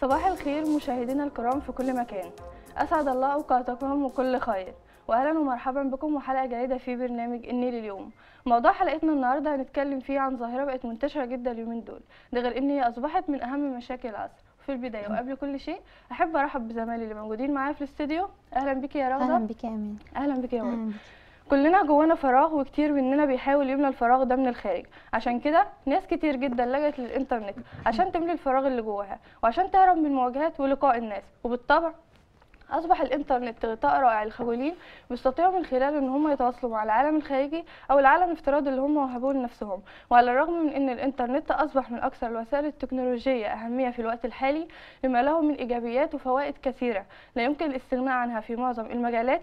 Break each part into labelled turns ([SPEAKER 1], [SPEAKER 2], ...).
[SPEAKER 1] صباح الخير مشاهدينا الكرام في كل مكان. أسعد الله أوقاتكم وكل خير. وأهلا ومرحبا بكم وحلقة جديدة في برنامج النيل اليوم موضوع حلقتنا النهاردة هنتكلم فيه عن ظاهرة بقت منتشرة جدا اليومين دول. ده غير إن هي أصبحت من أهم مشاكل العصر. في البداية وقبل كل شيء أحب أرحب بزمايلي اللي موجودين معايا في الاستديو أهلا بك يا رغدة
[SPEAKER 2] أهلا بك يا أمان
[SPEAKER 1] أهلا بك يا
[SPEAKER 2] أهلاً بك.
[SPEAKER 1] كلنا جوانا فراغ وكتير مننا بيحاول يملى الفراغ ده من الخارج. عشان كده ناس كتير جدا لجأت للإنترنت عشان تملي الفراغ اللي جواها وعشان تهرب من المواجهات ولقاء الناس. وبالطبع أصبح الإنترنت غطاء رائع للخجولين بيستطيعوا من خلاله إن هم يتواصلوا مع العالم الخارجي أو العالم الافتراضي اللي هم وهبوه لنفسهم. وعلى الرغم من إن الإنترنت أصبح من أكثر الوسائل التكنولوجية أهمية في الوقت الحالي لما له من إيجابيات وفوائد كثيرة لا يمكن الاستغناء عنها في معظم المجالات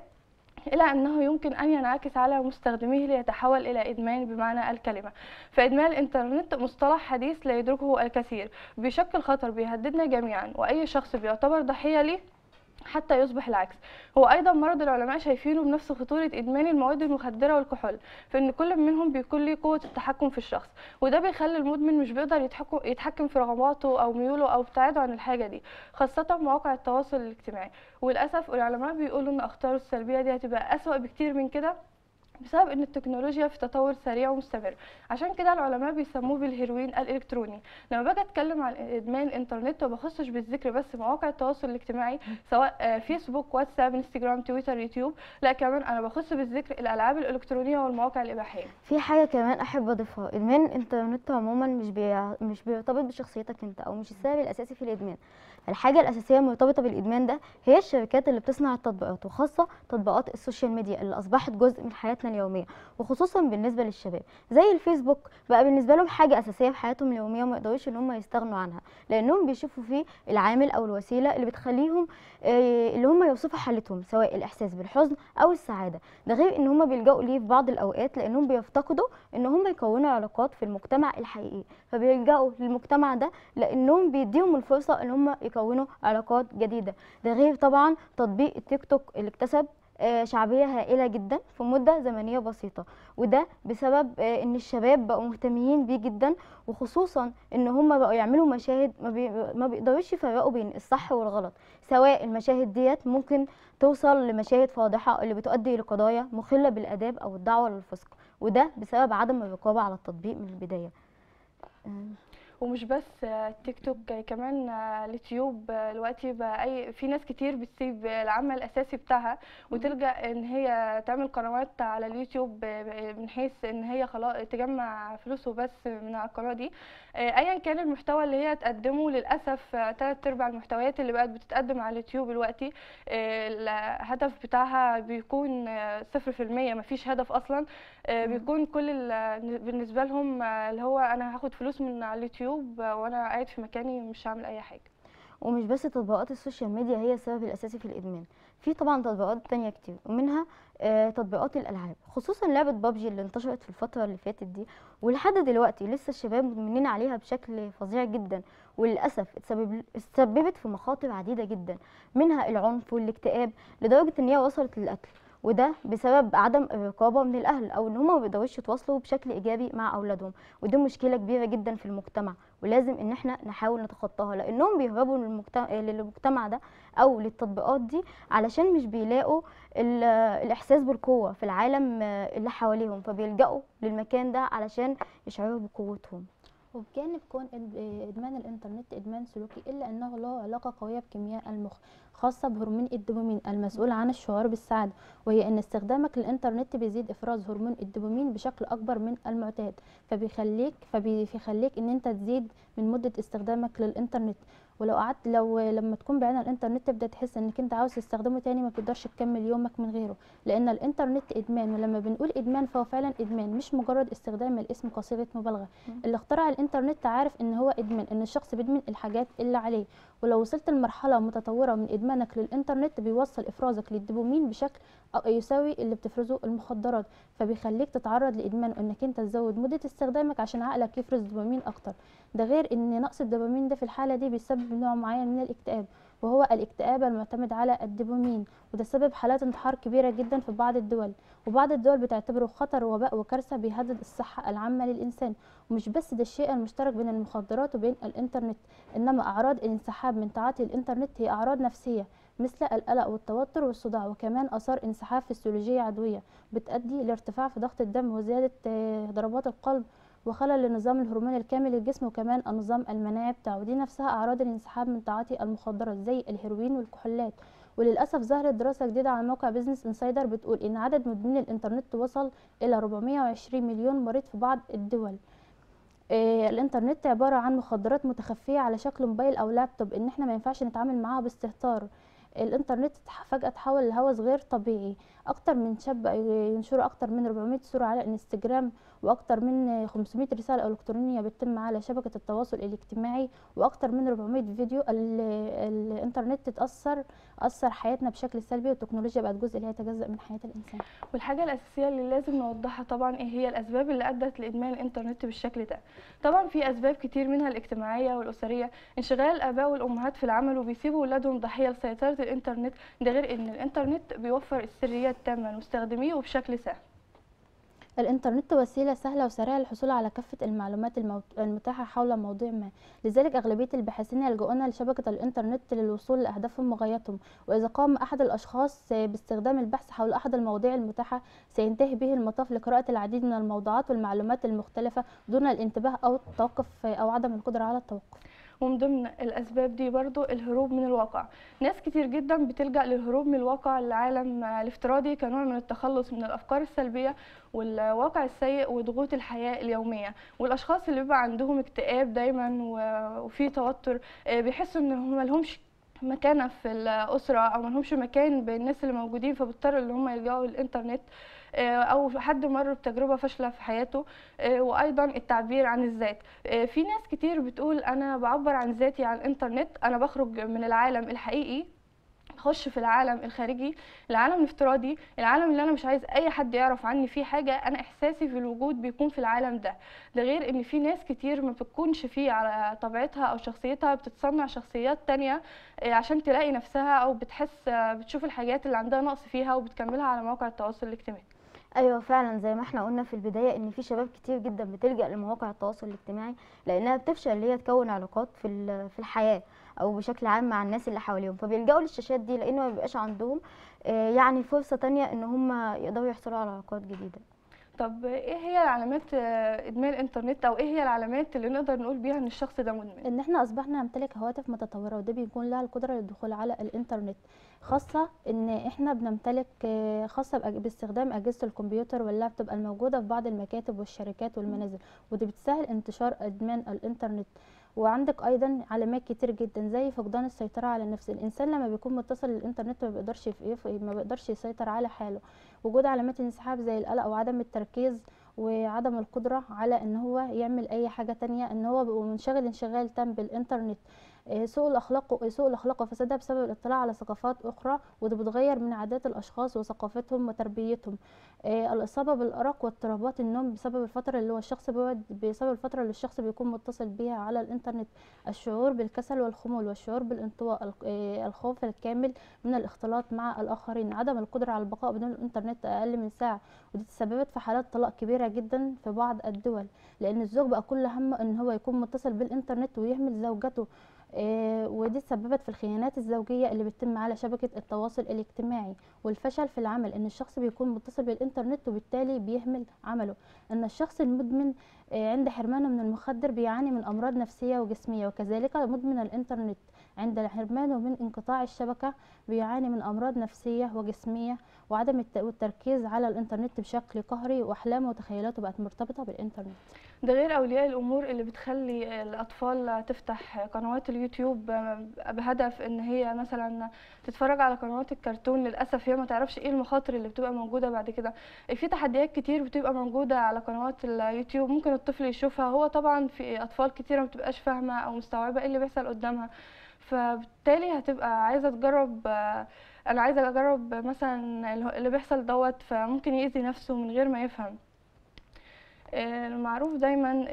[SPEAKER 1] إلى أنه يمكن أن ينعكس على مستخدميه ليتحول إلى إدمان بمعنى الكلمة. فإدمان الإنترنت مصطلح حديث لا يدركه الكثير. بيشكل خطر بيهددنا جميعا وأي شخص بيعتبر ضحية ليه؟ حتى يصبح العكس. هو أيضا مرض العلماء شايفينه بنفس خطورة إدمان المواد المخدرة والكحول فان كل منهم بيكون ليه قوة التحكم في الشخص وده بيخلي المدمن مش بيقدر يتحكم في رغباته أو ميوله أو ابتعاده عن الحاجة دي خاصة مواقع التواصل الاجتماعي. وللأسف العلماء بيقولوا إن اخطاره السلبية دي هتبقى أسوأ بكتير من كده. بسبب إن التكنولوجيا في تطور سريع ومستمر. عشان كده العلماء بيسموه بالهيروين الإلكتروني. لما باجي أتكلم عن إدمان الإنترنت ما بخصش بالذكر بس مواقع التواصل الاجتماعي سواء فيسبوك واتساب انستجرام تويتر يوتيوب لا كمان أنا بخص بالذكر الألعاب الإلكترونية والمواقع الإباحية.
[SPEAKER 2] في حاجة كمان أحب أضيفها. إدمان الإنترنت عموما مش بي... مش بيرتبط بشخصيتك أنت أو مش السبب الأساسي في الإدمان. الحاجة الأساسية المرتبطه بالإدمان ده هي الشركات اللي بتصنع التطبيقات وخاصة تطبيقات ال social media اللي أصبحت جزء من حياتنا اليومية وخصوصا بالنسبة للشباب. زي الفيسبوك بقى بالنسبة لهم حاجة أساسية في حياتهم اليومية وما يقدروش إن هم يستغنوا عنها لأنهم بيشوفوا فيه العامل أو الوسيلة اللي بتخليهم آه، اللي هم يوصفوا حالتهم سواء الإحساس بالحزن أو السعادة. ده غير إن هم بيلجأوا ليه في بعض الأوقات لأنهم بيفتقدوا إن هم يكونوا علاقات في المجتمع الحقيقي. فبيلجأوا للمجتمع ده لأنهم بيديهم الفرصة إن هم يكونوا علاقات جديدة. ده غير طبعا تطبيق التيك توك اللي اكتسب آه، شعبية هائلة جدا في مدة زمنية بسيطة. وده بسبب آه، إن الشباب بقوا مهتمين بيه جدا وخصوصا إن هم بقوا يعملوا مشاهد ما, بي... ما بيقدروش يفرقوا بين الصح والغلط. سواء المشاهد ديت ممكن توصل لمشاهد فاضحة اللي بتؤدي لقضايا مخلة بالآداب أو الدعوة للفسق. وده بسبب عدم الرقابة على التطبيق من البداية. آه،
[SPEAKER 1] ومش بس آه، تيك توك كمان اليوتيوب دلوقتي بقى أي في ناس كتير بتسيب العمل الأساسي بتاعها وتلجأ إن هي تعمل قنوات على اليوتيوب من حيث إن هي خلاص تجمع فلوس وبس من على القناة دي. آه، ايا كان المحتوى اللي هي تقدمه للأسف آه، تلات ارباع المحتويات اللي بقت بتتقدم على اليوتيوب دلوقتي آه، الهدف بتاعها بيكون صفر في المية مفيش هدف أصلا. آه، بيكون كل ال- بالنسبة لهم آه، اللي هو أنا هاخد فلوس من على اليوتيوب آه، وأنا قاعد في مكاني مش هعمل أي حاجة.
[SPEAKER 2] ومش بس تطبيقات ال social media هي السبب الأساسي في الإدمان. في طبعا تطبيقات تانية كتير ومنها آه، تطبيقات الألعاب. خصوصا لعبة بابجي اللي انتشرت في الفترة اللي فاتت دي ولحد دلوقتي لسه الشباب مدمنين عليها بشكل فظيع جدا وللأسف اتسبب اتسببت في مخاطر عديدة جدا منها العنف والاكتئاب لدرجة إن هي وصلت للقتل. وده بسبب عدم الرقابة من الأهل أو إن هم ما بيقدروش يتواصلوا بشكل إيجابي مع أولادهم. ودي مشكلة كبيرة جدا في المجتمع ولازم إن إحنا نحاول نتخطاها. لأنهم بيهربوا للمجتمع, للمجتمع ده أو للتطبيقات دي علشان مش بيلاقوا ال- الإحساس بالقوة في العالم اللي حواليهم فبيلجأوا للمكان ده علشان يشعروا بقوتهم.
[SPEAKER 3] وبجانب كون إدمان الإنترنت إدمان سلوكي إلا أنه له علاقة قوية بكيمياء المخ خاصة بهرمون الدوبامين المسؤول عن الشعور بالسعادة وهي إن استخدامك للإنترنت بيزيد إفراز هرمون الدوبامين بشكل أكبر من المعتاد فبيخليك فبيخليك إن أنت تزيد من مدة استخدامك للإنترنت. ولو قعدت لو لما تكون بعيد عن الإنترنت تبدأ تحس إنك أنت عاوز تستخدمه تاني ما بتقدرش تكمل يومك من غيره. لأن الإنترنت إدمان ولما بنقول إدمان فهو فعلا إدمان مش مجرد استخدام الاسم كصيغه مبالغة. اللي اخترع الإنترنت عارف إن هو إدمان إن الشخص بيدمن الحاجات اللي عليه. ولو وصلت لمرحلة متطورة من إدمانك للإنترنت بيوصل إفرازك للدوبامين بشكل يساوي اللي بتفرزه المخدرات فبيخليك تتعرض لإدمان وانك أنت تزود مدة استخدامك عشان عقلك يفرز دوبامين أكتر. ده غير إن نقص الدوبامين ده في الحالة دي بيسبب نوع معين من الاكتئاب. وهو الاكتئاب المعتمد على الدوبامين وده سبب حالات انتحار كبيرة جدا في بعض الدول. وبعض الدول بتعتبره خطر وباء وكارثة بيهدد الصحة العامة للإنسان. ومش بس ده الشيء المشترك بين المخدرات وبين الإنترنت إنما أعراض الانسحاب من تعاطي الإنترنت هي أعراض نفسية مثل القلق والتوتر والصداع وكمان آثار انسحاب فسيولوجية عضوية بتؤدي لارتفاع في ضغط الدم وزيادة آه، ضربات القلب وخلل للنظام الهرموني الكامل للجسم وكمان النظام المناعي بتاعه. دي نفسها أعراض الانسحاب من تعاطي المخدرات زي الهيروين والكحولات. وللأسف ظهرت دراسة جديدة على موقع Business Insider بتقول إن عدد مدمني الإنترنت وصل إلى 420 مليون مريض في بعض الدول. آه، الإنترنت عبارة عن مخدرات متخفية على شكل موبايل أو لابتوب إن إحنا ما ينفعش نتعامل معاها باستهتار. الإنترنت فجأة تحول لهوس غير طبيعي. أكتر من شاب ينشروا أكتر من 400 صورة على الإنستجرام وأكتر من 500 رسالة إلكترونية بتتم على شبكة التواصل الاجتماعي وأكتر من 400 فيديو ال- الإنترنت تأثر أثر حياتنا بشكل سلبي والتكنولوجيا بقت جزء لا يتجزأ من حياة الإنسان.
[SPEAKER 1] والحاجة الأساسية اللي لازم نوضحها طبعا إيه هي الأسباب اللي أدت لإدمان الإنترنت بالشكل ده. طبعا في أسباب كتير منها الاجتماعية والأسرية. انشغال الآباء والأمهات في العمل وبيسيبوا أولادهم ضحية لسيطرة الإنترنت ده غير إن الإنترنت بيوفر السرية التامة لمستخدميه وبشكل سهل.
[SPEAKER 3] الإنترنت وسيلة سهلة وسريعة للحصول على كافة المعلومات المتاحة حول موضوع ما. لذلك أغلبية الباحثين يلجؤون لشبكة الإنترنت للوصول لأهدافهم وغاياتهم وإذا قام أحد الأشخاص باستخدام البحث حول أحد المواضيع المتاحة سينتهي به المطاف لقراءة العديد من الموضوعات والمعلومات المختلفة دون الانتباه أو التوقف أو عدم القدرة على التوقف.
[SPEAKER 1] ومن ضمن الأسباب دي برضو الهروب من الواقع. ناس كتير جدا بتلجأ للهروب من الواقع. العالم الافتراضي كنوع من التخلص من الأفكار السلبية والواقع السيء وضغوط الحياة اليومية. والأشخاص اللي بيبقى عندهم اكتئاب دايما وفي توتر آه، بيحسوا إن هم ملهمش مكانة في الأسرة أو ملهمش مكان بين الناس اللي موجودين فبيضطروا إن هم يلجأوا للإنترنت آه، أو حد مر بتجربة فاشلة في حياته آه، وأيضا التعبير عن الذات. آه، في ناس كتير بتقول أنا بعبر عن ذاتي على الإنترنت أنا بخرج من العالم الحقيقي اخش في العالم الخارجي العالم الافتراضي العالم اللي أنا مش عايز أي حد يعرف عني فيه حاجة أنا إحساسي في الوجود بيكون في العالم ده. ده غير إن في ناس كتير ما بتكونش فيه على طبيعتها أو شخصيتها بتتصنع شخصيات تانية عشان تلاقي نفسها أو بتحس بتشوف الحاجات اللي عندها نقص فيها وبتكملها على مواقع التواصل الاجتماعي.
[SPEAKER 2] أيوه فعلا زي ما إحنا قلنا في البداية إن في شباب كتير جدا بتلجأ لمواقع التواصل الاجتماعي لأنها بتفشل إن هي تكون علاقات في ال- في الحياة أو بشكل عام مع الناس اللي حواليهم. فبيلجأوا للشاشات دي لأنه ما بيبقاش عندهم آه، يعني فرصة تانية إن هم يقدروا يحصلوا على علاقات جديدة.
[SPEAKER 1] طب إيه هي علامات آه، إدمان الإنترنت أو إيه هي العلامات اللي نقدر نقول بيها إن الشخص ده مدمن؟
[SPEAKER 3] إن إحنا أصبحنا نمتلك هواتف متطورة وده بيكون لها القدرة للدخول على الإنترنت. خاصة إن إحنا بنمتلك آه، خاصة باستخدام أجهزة الكمبيوتر واللابتوب الموجودة في بعض المكاتب والشركات والمنازل. ودي بتسهل انتشار أدمان الإنترنت. وعندك أيضا علامات كتير جدا زي فقدان السيطرة على النفس. الإنسان لما بيكون متصل للانترنت ما بيقدرش ما بيقدرش يسيطر على حاله. وجود علامات الانسحاب زي القلق وعدم التركيز وعدم القدرة على إن هو يعمل أي حاجة تانية إن هو بيبقى منشغل انشغال تام بالإنترنت. سوء الأخلاق سوء الأخلاق وفسادها بسبب الاطلاع على ثقافات أخرى وده بتغير من عادات الأشخاص وثقافتهم وتربيتهم. آه، الإصابة بالأرق واضطرابات النوم بسبب الفترة اللي هو الشخص بسبب الفترة اللي الشخص بيكون متصل بيها على الإنترنت الشعور بالكسل والخمول والشعور بالانطواء آه، الخوف الكامل من الاختلاط مع الآخرين عدم القدرة على البقاء بدون الإنترنت أقل من ساعة ودي تسببت في حالات طلاق كبيرة جدا في بعض الدول لأن الزوج بقى كل همه إن هو يكون متصل بالإنترنت ويهمل زوجته. آه، ودي تسببت في الخيانات الزوجية اللي بتتم على شبكة التواصل الاجتماعي والفشل في العمل إن الشخص بيكون متصل بالإنترنت وبالتالي بيهمل عمله. إن الشخص المدمن آه، عند حرمانة من المخدر بيعاني من أمراض نفسية وجسمية وكذلك مدمن الإنترنت. عند حرمانه من انقطاع الشبكة بيعاني من أمراض نفسية وجسمية وعدم الت- التركيز على الإنترنت بشكل قهري واحلامه وتخيلاته بقت مرتبطة بالإنترنت.
[SPEAKER 1] ده غير أولياء الأمور اللي بتخلي الأطفال تفتح قنوات اليوتيوب بهدف إن هي مثلا تتفرج على قنوات الكرتون للأسف هي ما تعرفش إيه المخاطر اللي بتبقى موجودة بعد كده. في تحديات كتير بتبقى موجودة على قنوات اليوتيوب ممكن الطفل يشوفها. هو طبعا في أطفال كتيرة ما بتبقاش فاهمة أو مستوعبة إيه اللي بيحصل قدامها. فبالتالي هتبقى عايزة تجرب أنا عايزة أجرب مثلا اللي بيحصل دوت فممكن يأذي نفسه من غير ما يفهم. آه، المعروف دايما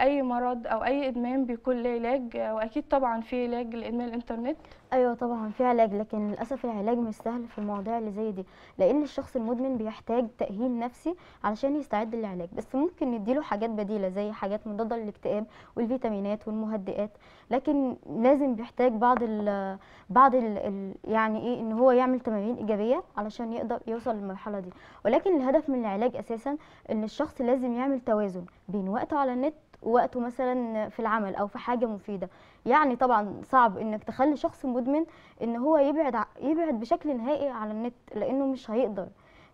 [SPEAKER 1] أي مرض أو أي إدمان بيكون له علاج وأكيد طبعا في علاج لإدمان الإنترنت.
[SPEAKER 2] أيوه طبعا في علاج لكن للأسف العلاج مش سهل في المواضيع اللي زي دي لأن الشخص المدمن بيحتاج تأهيل نفسي علشان يستعد للعلاج. بس ممكن نديله حاجات بديلة زي حاجات مضادة للاكتئاب والفيتامينات والمهدئات لكن لازم بيحتاج بعض ال بعض ال يعني إيه إن هو يعمل تمارين إيجابية علشان يقدر يوصل للمرحلة دي. ولكن الهدف من العلاج أساسا إن الشخص لازم يعمل توازن بين وقته على النت ووقته مثلا في العمل أو في حاجة مفيدة. يعني طبعا صعب إنك تخلي شخص مدمن إن هو يبعد يبعد بشكل نهائي على النت لأنه مش هيقدر.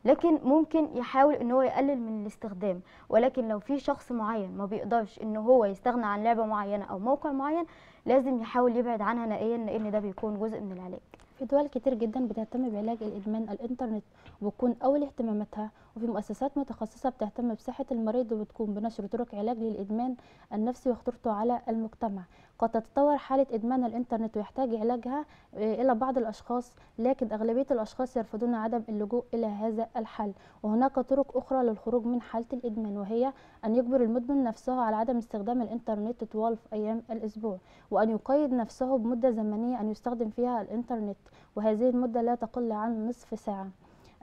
[SPEAKER 2] لكن ممكن يحاول إن هو يقلل من الاستخدام. ولكن لو في شخص معين ما بيقدرش إن هو يستغنى عن لعبة معينة أو موقع معين لازم يحاول يبعد عنها نهائيا لأن ده بيكون جزء من العلاج.
[SPEAKER 3] في دول كتير جدا بتهتم بعلاج الإدمان الإنترنت وبتكون أول اهتماماتها وفي مؤسسات متخصصة بتهتم بصحة المريض وبتكون بنشر طرق علاج للإدمان النفسي وخطورته على المجتمع. قد تتطور حالة إدمان الإنترنت ويحتاج علاجها آه، إلى بعض الأشخاص لكن أغلبية الأشخاص يرفضون عدم اللجوء إلى هذا الحل. وهناك طرق أخرى للخروج من حالة الإدمان وهي أن يجبر المدمن نفسه على عدم استخدام الإنترنت طوال أيام الأسبوع وأن يقيد نفسه بمدة زمنية أن يستخدم فيها الإنترنت وهذه المدة لا تقل عن نصف ساعة.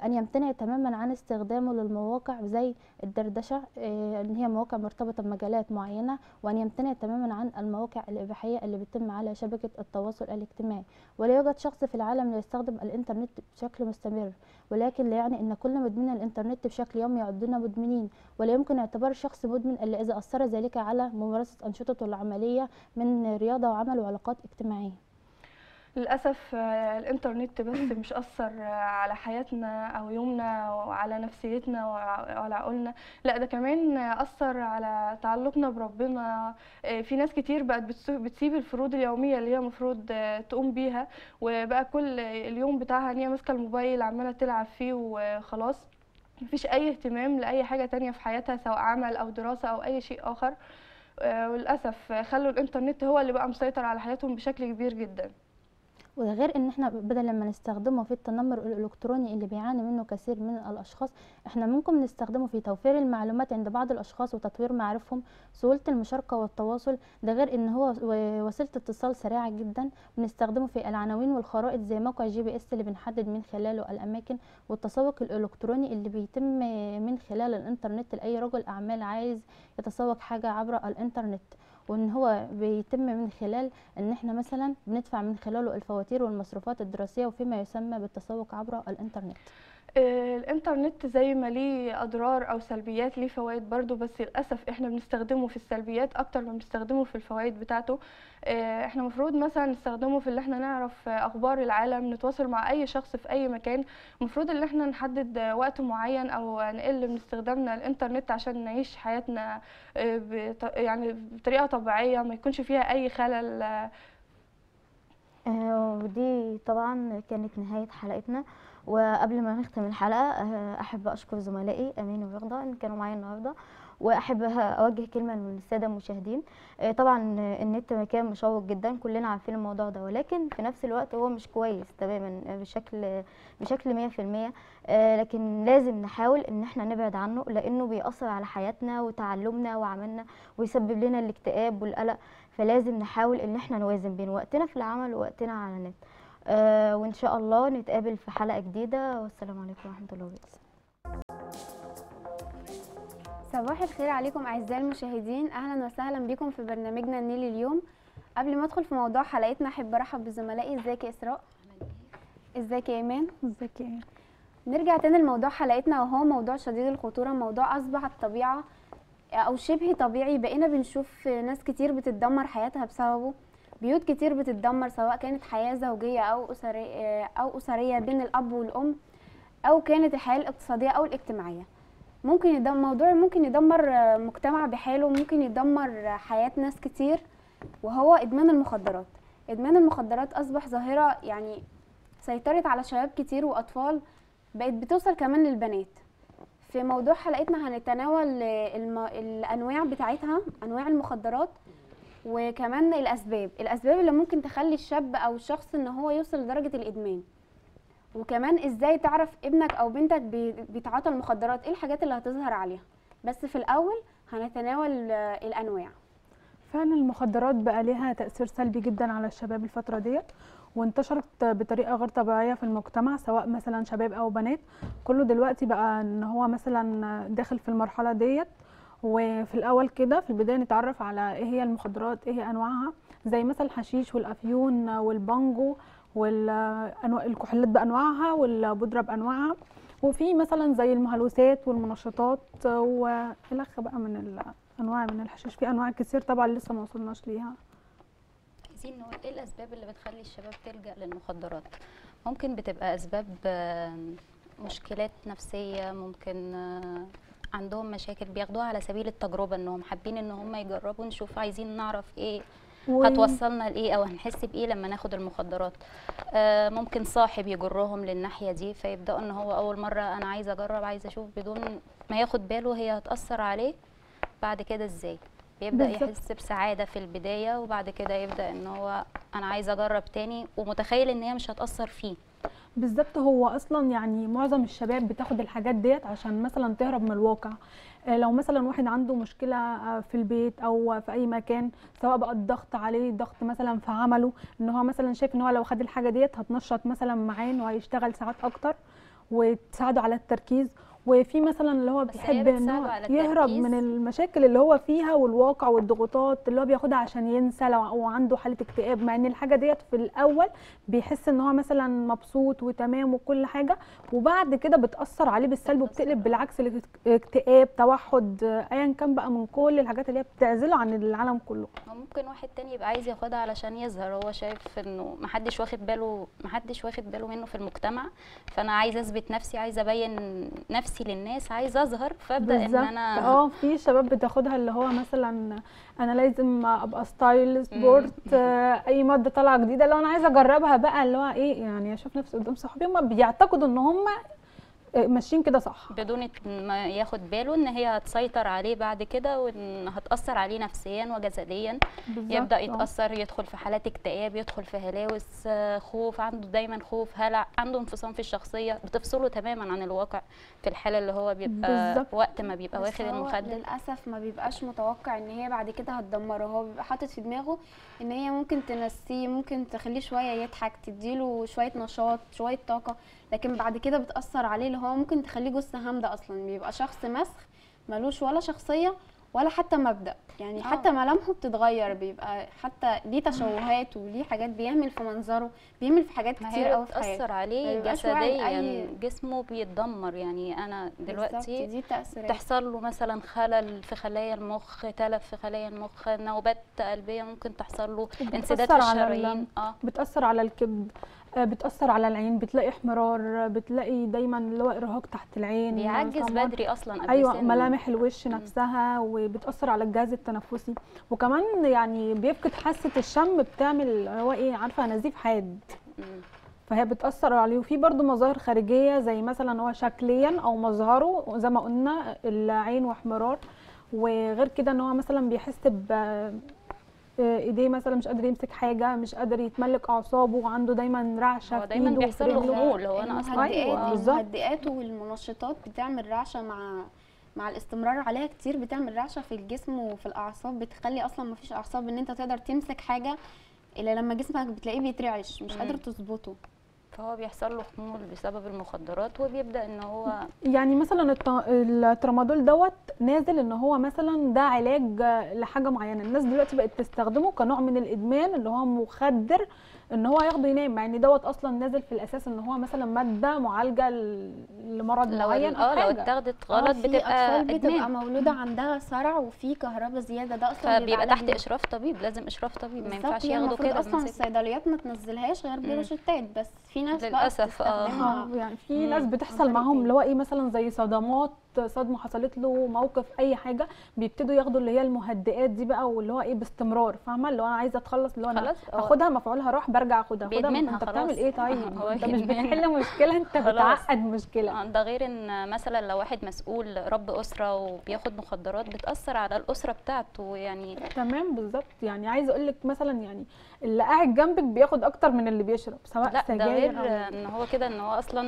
[SPEAKER 3] أن يمتنع تماما عن استخدامه للمواقع زي الدردشة آه، إن هي مواقع مرتبطة بمجالات معينة وأن يمتنع تماما عن المواقع الإباحية اللي بتتم على شبكة التواصل الاجتماعي. ولا يوجد شخص في العالم يستخدم الإنترنت بشكل مستمر ولكن لا يعني أن كل مدمني الإنترنت بشكل يومي يعدون مدمنين. ولا يمكن اعتبار الشخص مدمن إلا إذا أثر ذلك على ممارسة أنشطته العملية من رياضة وعمل وعلاقات اجتماعية.
[SPEAKER 1] للأسف آه، الإنترنت بس مش أثر آه، على حياتنا أو يومنا وعلى نفسيتنا وع- وعلى عقولنا. لأ ده كمان أثر على تعلقنا بربنا. آه، في ناس كتير بقت بتس- بتسيب الفروض اليومية اللي هي المفروض تقوم بيها وبقى كل اليوم بتاعها إن هي ماسكة الموبايل عمالة تلعب فيه وخلاص. مفيش أي اهتمام لأي حاجة تانية في حياتها سواء عمل أو دراسة أو أي شيء آخر. وللأسف آه، خلوا الإنترنت هو اللي بقى مسيطر على حياتهم بشكل كبير جدا.
[SPEAKER 3] وده غير إن إحنا بدل ما نستخدمه في التنمر الإلكتروني اللي بيعاني منه كثير من الأشخاص إحنا ممكن نستخدمه في توفير المعلومات عند بعض الأشخاص وتطوير معارفهم سهولة المشاركة والتواصل. ده غير إن هو و- وسيلة اتصال سريعة جدا. بنستخدمه في العناوين والخرائط زي موقع GPS اللي بنحدد من خلاله الأماكن والتسوق الإلكتروني اللي بيتم من خلال الإنترنت لأي رجل أعمال عايز يتسوق حاجة عبر الإنترنت. وإن هو بيتم من خلال إن إحنا مثلا بندفع من خلاله الفواتير والمصروفات الدراسية وفيما يسمى بالتسوق عبر
[SPEAKER 1] الإنترنت. الإنترنت زي ما ليه أضرار أو سلبيات ليه فوائد برضو بس للأسف إحنا بنستخدمه في السلبيات أكتر ما بنستخدمه في الفوائد بتاعته. آه، إحنا المفروض مثلا نستخدمه في اللي إحنا نعرف أخبار العالم نتواصل مع أي شخص في أي مكان. المفروض إن إحنا نحدد وقت معين أو نقل من استخدامنا الإنترنت عشان نعيش حياتنا آه، يعني بطريقة طبيعية ما يكونش فيها أي خلل. آه،
[SPEAKER 2] ودي طبعا كانت نهاية حلقتنا. وقبل ما نختم الحلقة آه، أحب أشكر زملائي أمين ورغدة إن كانوا معايا النهاردة وأحب أوجه كلمة للسادة المشاهدين. آه، طبعا النت مكان مشوق جدا كلنا عارفين الموضوع ده ولكن في نفس الوقت هو مش كويس تماما بشكل بشكل مية في المية. آه، لكن لازم نحاول إن إحنا نبعد عنه لأنه بيأثر على حياتنا وتعلمنا وعملنا ويسبب لنا الاكتئاب والقلق. فلازم نحاول إن إحنا نوازن بين وقتنا في العمل ووقتنا على النت. وإن شاء الله نتقابل في حلقة جديدة. والسلام عليكم ورحمة الله وبركاته.
[SPEAKER 4] صباح الخير عليكم أعزائي المشاهدين. أهلا وسهلا بكم في برنامجنا النيل اليوم. قبل ما أدخل في موضوع حلقتنا أحب أرحب بزملائي. إزيك يا إسراء؟ إزيك يا إيمان؟
[SPEAKER 1] إزيك يا
[SPEAKER 4] نرجع تاني لموضوع حلقتنا. وهو موضوع شديد الخطورة. موضوع أصبح الطبيعة أو شبه طبيعي. بقينا بنشوف ناس كتير بتتدمر حياتها بسببه. بيوت كتير بتتدمر سواء كانت حياة زوجية أو اسريه أو أسرية بين الأب والأم أو كانت الحياة الاقتصادية أو الاجتماعية. ممكن يدمر موضوع ممكن يدمر آه، مجتمع بحاله ممكن يدمر آه، حياة ناس كتير وهو إدمان المخدرات. إدمان المخدرات أصبح ظاهرة يعني سيطرت على شباب كتير وأطفال بقت بتوصل كمان للبنات. في موضوع حلقتنا هنتناول آه، الم... الأنواع بتاعتها أنواع المخدرات. وكمان الأسباب الأسباب اللي ممكن تخلي الشاب أو الشخص إن هو يوصل لدرجة الإدمان. وكمان إزاي تعرف ابنك أو بنتك بي- بيتعاطى المخدرات إيه الحاجات اللي هتظهر عليها؟ بس في الأول هنتناول الأنواع.
[SPEAKER 5] فعلا المخدرات بقى ليها تأثير سلبي جدا على الشباب الفترة ديت وانتشرت بطريقة غير طبيعية في المجتمع سواء مثلا شباب أو بنات. كله دلوقتي بقى إن هو مثلا داخل في المرحلة ديت وفي الأول كده في البداية نتعرف على إيه هي المخدرات إيه هي أنواعها. زي مثلا الحشيش والأفيون والبانجو والأنواع الكحولات بأنواعها والبودرة بأنواعها. وفي مثلا زي المهلوسات والمنشطات والأخ بقى من الأنواع من الحشيش. في أنواع كتير طبعا لسه ما وصلناش ليها.
[SPEAKER 6] عايزين نقول إيه الأسباب اللي بتخلي الشباب تلجأ للمخدرات؟ ممكن بتبقى أسباب مشكلات نفسية ممكن آه، عندهم مشاكل بياخدوها على سبيل التجربة إنهم حابين إن هم يجربوا نشوف عايزين نعرف إيه
[SPEAKER 5] و-
[SPEAKER 6] هتوصلنا لإيه أو هنحس بإيه لما ناخد المخدرات. آه، ممكن صاحب يجرهم للناحية دي فيبدأوا إن هو أول مرة أنا عايزة أجرب عايزة أشوف بدون ما ياخد باله هي هتأثر عليه بعد كده إزاي؟
[SPEAKER 5] بيبدأ.
[SPEAKER 6] يحس بسعادة في البداية وبعد كده يبدأ إن هو أنا عايزة أجرب تاني ومتخيل إن هي مش هتأثر فيه.
[SPEAKER 5] بالظبط هو أصلا يعني معظم الشباب بتاخد الحاجات ديت عشان مثلا تهرب من الواقع. آه، لو مثلا واحد عنده مشكلة آه، في البيت أو في أي مكان سواء بقى الضغط عليه ضغط مثلا في عمله إن هو مثلا شايف إن هو لو خد الحاجة ديت هتنشط مثلا معاه ان هو هيشتغل ساعات أكتر وتساعده على التركيز وفي مثلا اللي هو بيحب ان هو يهرب
[SPEAKER 6] التركيز.
[SPEAKER 5] من المشاكل اللي هو فيها والواقع والضغوطات اللي هو بياخدها عشان ينسى لو هو عنده حالة اكتئاب مع إن الحاجة ديت في الأول بيحس إن هو مثلا مبسوط وتمام وكل حاجة وبعد كده بتأثر عليه بالسلب وبتقلب بالعكس الاكتئاب توحد ايا كان بقى من كل الحاجات اللي هي بتعزله عن العالم كله
[SPEAKER 6] وممكن واحد تاني يبقى عايز ياخدها علشان يظهر هو شايف إنه محدش واخد باله محدش واخد باله منه في المجتمع فأنا عايزه أثبت نفسي عايزه أبين نفسي للناس عايزة أظهر فأبدأ
[SPEAKER 5] إن
[SPEAKER 6] أنا
[SPEAKER 5] آه في شباب بتاخدها اللي هو مثلا أنا لازم أبقى style sport آه، أي مادة طالعة جديدة لو أنا عايزة أجربها بقى اللي هو إيه يعني أشوف نفسي قدام صحابي هم بيعتقدوا إن هم ماشيين كده صح.
[SPEAKER 6] بدون ما ياخد باله إن هي هتسيطر عليه بعد كده وإن هتأثر عليه نفسيا وجسديا.
[SPEAKER 5] بالظبط،
[SPEAKER 6] يبدأ
[SPEAKER 5] آه.
[SPEAKER 6] يتأثر يدخل في حالات اكتئاب يدخل في هلاوس آه، خوف عنده دايما خوف هلع عنده انفصام في الشخصية. بتفصله تماما عن الواقع في الحالة اللي هو بيبقى
[SPEAKER 5] بالظبط.
[SPEAKER 6] وقت ما بيبقى واخد
[SPEAKER 4] هو
[SPEAKER 6] المخدر.
[SPEAKER 4] للأسف ما بيبقاش متوقع إن هي بعد كده هتدمره. هو بيبقى حاطط في دماغه إن هي ممكن تنسيه ممكن تخليه شوية يضحك تديله شوية نشاط شوية طاقة. لكن بعد كده بتأثر عليه اللي هو ممكن تخليه جثة هامدة أصلا بيبقى شخص مسخ ملوش ولا شخصية ولا حتى مبدأ. يعني
[SPEAKER 6] آه.
[SPEAKER 4] حتى ملامحه بتتغير بيبقى حتى ليه تشوهات وليه حاجات بيعمل في منظره بيعمل في حاجات كتير قوي في حياته.
[SPEAKER 6] بتأثر
[SPEAKER 4] ما
[SPEAKER 6] عليه جسديا
[SPEAKER 4] لأي-
[SPEAKER 6] جسمه بيتدمر. يعني
[SPEAKER 4] أنا
[SPEAKER 6] دلوقتي
[SPEAKER 4] دي
[SPEAKER 6] تحصل له مثلا خلل في خلايا المخ تلف في خلايا المخ نوبات قلبية ممكن تحصل له انسداد في الشرايين.
[SPEAKER 5] ال-
[SPEAKER 6] آه.
[SPEAKER 5] بتأثر على الكبد. آه، بتأثر على العين بتلاقي احمرار بتلاقي دايما اللي هو إرهاق تحت العين
[SPEAKER 6] بيعجز؟ بدري
[SPEAKER 5] أصلا
[SPEAKER 6] أيوه.
[SPEAKER 5] ملامح الوش نفسها وبتأثر على الجهاز التنفسي وكمان يعني بيفقد حاسة الشم بتعمل هو إيه عارفة نزيف حاد. فهي بتأثر عليه وفي برضو مظاهر خارجية زي مثلا هو شكليا أو مظهره زي ما قلنا العين واحمرار وغير كده إن هو مثلا بيحس ب ايديه مثلا مش قادر يمسك حاجة مش قادر يتملك أعصابه وعنده دايما رعشة
[SPEAKER 6] هو
[SPEAKER 5] في
[SPEAKER 6] دايما بيحصل له. خمول هو أنا أصلا
[SPEAKER 4] المهدئات والمنشطات بتعمل رعشة مع مع الاستمرار عليها كتير بتعمل رعشة في الجسم وفي الأعصاب بتخلي أصلا ما فيش أعصاب إن أنت تقدر تمسك حاجة إلا لما جسمك بتلاقيه بيترعش مش. قادر تظبطه
[SPEAKER 6] فهو بيحصل له خمول بسبب المخدرات وبيبدا إن هو
[SPEAKER 5] يعني مثلا الت- الترامادول دوت نازل إن هو مثلا ده علاج لحاجة معينة. الناس دلوقتي بقت تستخدمه كنوع من الإدمان اللي هو مخدر إن هو ياخده ينام مع إن دوت أصلا نازل في الأساس إن هو مثلا مادة معالجة لمرض
[SPEAKER 6] لو
[SPEAKER 5] معين
[SPEAKER 6] آه
[SPEAKER 5] أو
[SPEAKER 6] لو
[SPEAKER 5] حاجة
[SPEAKER 6] اتاخدت
[SPEAKER 4] آه،
[SPEAKER 6] غلط
[SPEAKER 4] في
[SPEAKER 6] بتبقى
[SPEAKER 4] أطفال بتبقى مولودة عندها صرع وفي كهرباء زيادة ده أصلا
[SPEAKER 6] فبيبقى
[SPEAKER 4] علاج
[SPEAKER 6] تحت. إشراف طبيب لازم إشراف طبيب ما ينفعش ياخدوا
[SPEAKER 4] المفروض
[SPEAKER 6] كده أصلا.
[SPEAKER 4] الصيدليات ما تنزلهاش غير. بروشتات بس في ناس بقى
[SPEAKER 6] للأسف، آه.
[SPEAKER 5] آه، يعني في. ناس بتحصل معاهم
[SPEAKER 4] إيه؟
[SPEAKER 5] اللي هو إيه مثلا زي صدمات صدمة حصلت له موقف أي حاجة بيبتدوا ياخدوا اللي هي المهدئات دي بقى واللي هو إيه باستمرار فاهمة اللي هو أنا عايزة أتخلص اللي هو
[SPEAKER 6] أنا هو
[SPEAKER 5] هاخدها مفعولها راح برجع أخدها
[SPEAKER 6] بيدمنها أنت.
[SPEAKER 5] بتعمل إيه طيب
[SPEAKER 6] هو
[SPEAKER 5] أنت مش. بتحل مشكلة
[SPEAKER 6] أنت.
[SPEAKER 5] بتعقد مشكلة
[SPEAKER 6] آه، ده غير إن مثلا لو واحد مسؤول رب أسرة وبياخد مخدرات بتأثر على الأسرة بتاعته يعني
[SPEAKER 5] تمام بالظبط يعني عايزة أقول لك مثلا يعني اللي قاعد جنبك بياخد أكتر من اللي بيشرب سواء
[SPEAKER 6] لا ده غير إن هو كده إن هو أصلا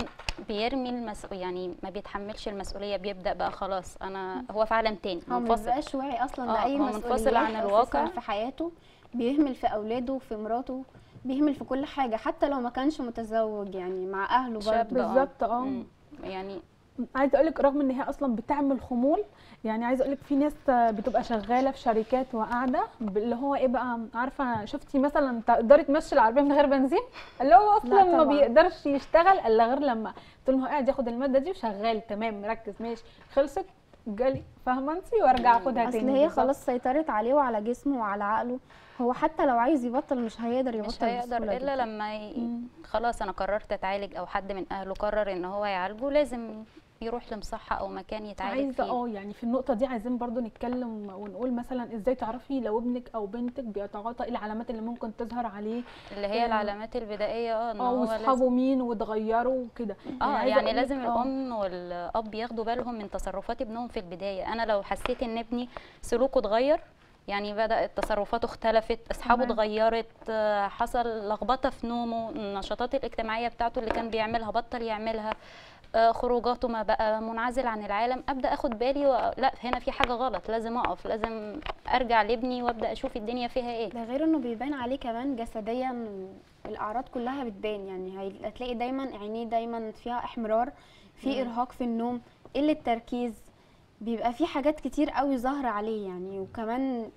[SPEAKER 6] بيرمي المس... يعني ما بيتحملش المسؤولية بي... بيبدا بقى خلاص أنا هو في عالم تاني
[SPEAKER 4] هو
[SPEAKER 6] منفصل
[SPEAKER 4] مبيبقاش واعي أصلا
[SPEAKER 6] آه،
[SPEAKER 4] لاي
[SPEAKER 6] هو منفصل
[SPEAKER 4] مسؤوليات
[SPEAKER 6] عن الواقع.
[SPEAKER 4] في حياته بيهمل في أولاده وفي مراته بيهمل في كل حاجة حتى لو ما كانش متزوج يعني مع
[SPEAKER 6] أهله
[SPEAKER 4] برضه.
[SPEAKER 5] بالظبط
[SPEAKER 6] آه. يعني
[SPEAKER 5] عايزة أقول لك رغم إن هي أصلا بتعمل خمول يعني عايزة أقول لك في ناس بتبقى شغالة في شركات وقاعدة اللي هو إيه بقى عارفة شفتي مثلا تقدري تمشي العربية من غير بنزين اللي هو أصلا ما. بيقدرش يشتغل إلا غير لما طول ما هو قاعد ياخد المادة دي وشغال تمام مركز ماشي خلصت جالي فاهمة انت وأرجع أخدها
[SPEAKER 4] أصل
[SPEAKER 5] تاني
[SPEAKER 4] هي
[SPEAKER 5] بالظبط.
[SPEAKER 4] خلاص سيطرت عليه وعلى جسمه وعلى عقله هو حتى لو عايز يبطل مش هيقدر يبطل
[SPEAKER 6] مش هيقدر إلا
[SPEAKER 4] جداً.
[SPEAKER 6] لما ي... خلاص أنا قررت أتعالج أو حد من أهله قرر إن هو يعالجه لازم يروح لمصحة أو مكان يتعالج
[SPEAKER 5] عايزة
[SPEAKER 6] فيه
[SPEAKER 5] آه يعني في النقطة دي عايزين برضو نتكلم ونقول مثلا إزاي تعرفي لو ابنك أو بنتك بيتعاطى إيه العلامات اللي ممكن تظهر عليه
[SPEAKER 6] اللي هي
[SPEAKER 5] آه.
[SPEAKER 6] العلامات البدائية آه إن
[SPEAKER 5] آه
[SPEAKER 6] هو
[SPEAKER 5] وأصحابه مين واتغيروا وكده آه
[SPEAKER 6] يعني
[SPEAKER 5] أقولك-
[SPEAKER 6] لازم
[SPEAKER 5] آه.
[SPEAKER 6] الأم والأب ياخدوا بالهم من تصرفات ابنهم في البداية أنا لو حسيت إن ابني سلوكه اتغير يعني بدأت تصرفاته اختلفت
[SPEAKER 5] أصحابه.
[SPEAKER 6] اتغيرت حصل لخبطة في نومه النشاطات الاجتماعية بتاعته اللي كان بيعملها بطل يعملها آه، خروجاته ما بقى منعزل عن العالم. أبدأ أخد بالي و... لأ هنا في حاجة غلط لازم أقف لازم أرجع لابني وأبدأ أشوف الدنيا فيها إيه.
[SPEAKER 4] ده غير إنه بيبان عليه كمان جسديا الأعراض كلها بتبان يعني هتلاقي دايما عينيه دايما فيها إحمرار في إرهاق في النوم قلة تركيز بيبقى في حاجات كتير قوي ظاهرة عليه يعني وكمان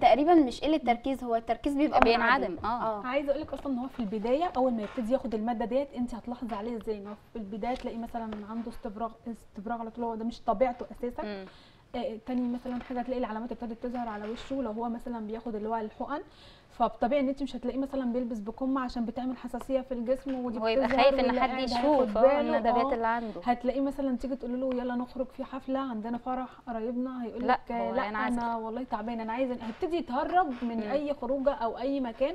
[SPEAKER 4] تقريبا مش قلة تركيز هو التركيز بيبقى
[SPEAKER 6] بينعدم،
[SPEAKER 4] منعدم.
[SPEAKER 6] آه.
[SPEAKER 5] عايزة أقول لك أصلا إن هو في البداية أول ما يبتدي ياخد المادة ديت أنت هتلاحظي عليه إزاي إن هو في البداية تلاقي مثلا عنده استفراغ استفراغ على طول هو ده مش طبيعته أساسا
[SPEAKER 6] مم.
[SPEAKER 5] تاني مثلا حاجة تلاقي العلامات ابتدت تظهر على وشه لو هو مثلا بياخد اللي هو الحقن فطبيعي إن أنت مش هتلاقيه مثلا بيلبس بكم عشان بتعمل حساسية في الجسم ودي
[SPEAKER 6] هو يبقى
[SPEAKER 5] بتظهر
[SPEAKER 6] خايف
[SPEAKER 5] إن
[SPEAKER 6] حد يشوف. الندبات
[SPEAKER 5] آه.
[SPEAKER 6] اللي عنده
[SPEAKER 5] هتلاقيه مثلا تيجي تقول له يلا نخرج في حفلة عندنا فرح قرايبنا هيقول
[SPEAKER 6] لا،
[SPEAKER 5] لك لا
[SPEAKER 6] هينعزل.
[SPEAKER 5] أنا والله تعبان أنا عايز هيبتدي يتهرب من
[SPEAKER 6] مم.
[SPEAKER 5] أي خروجة أو أي مكان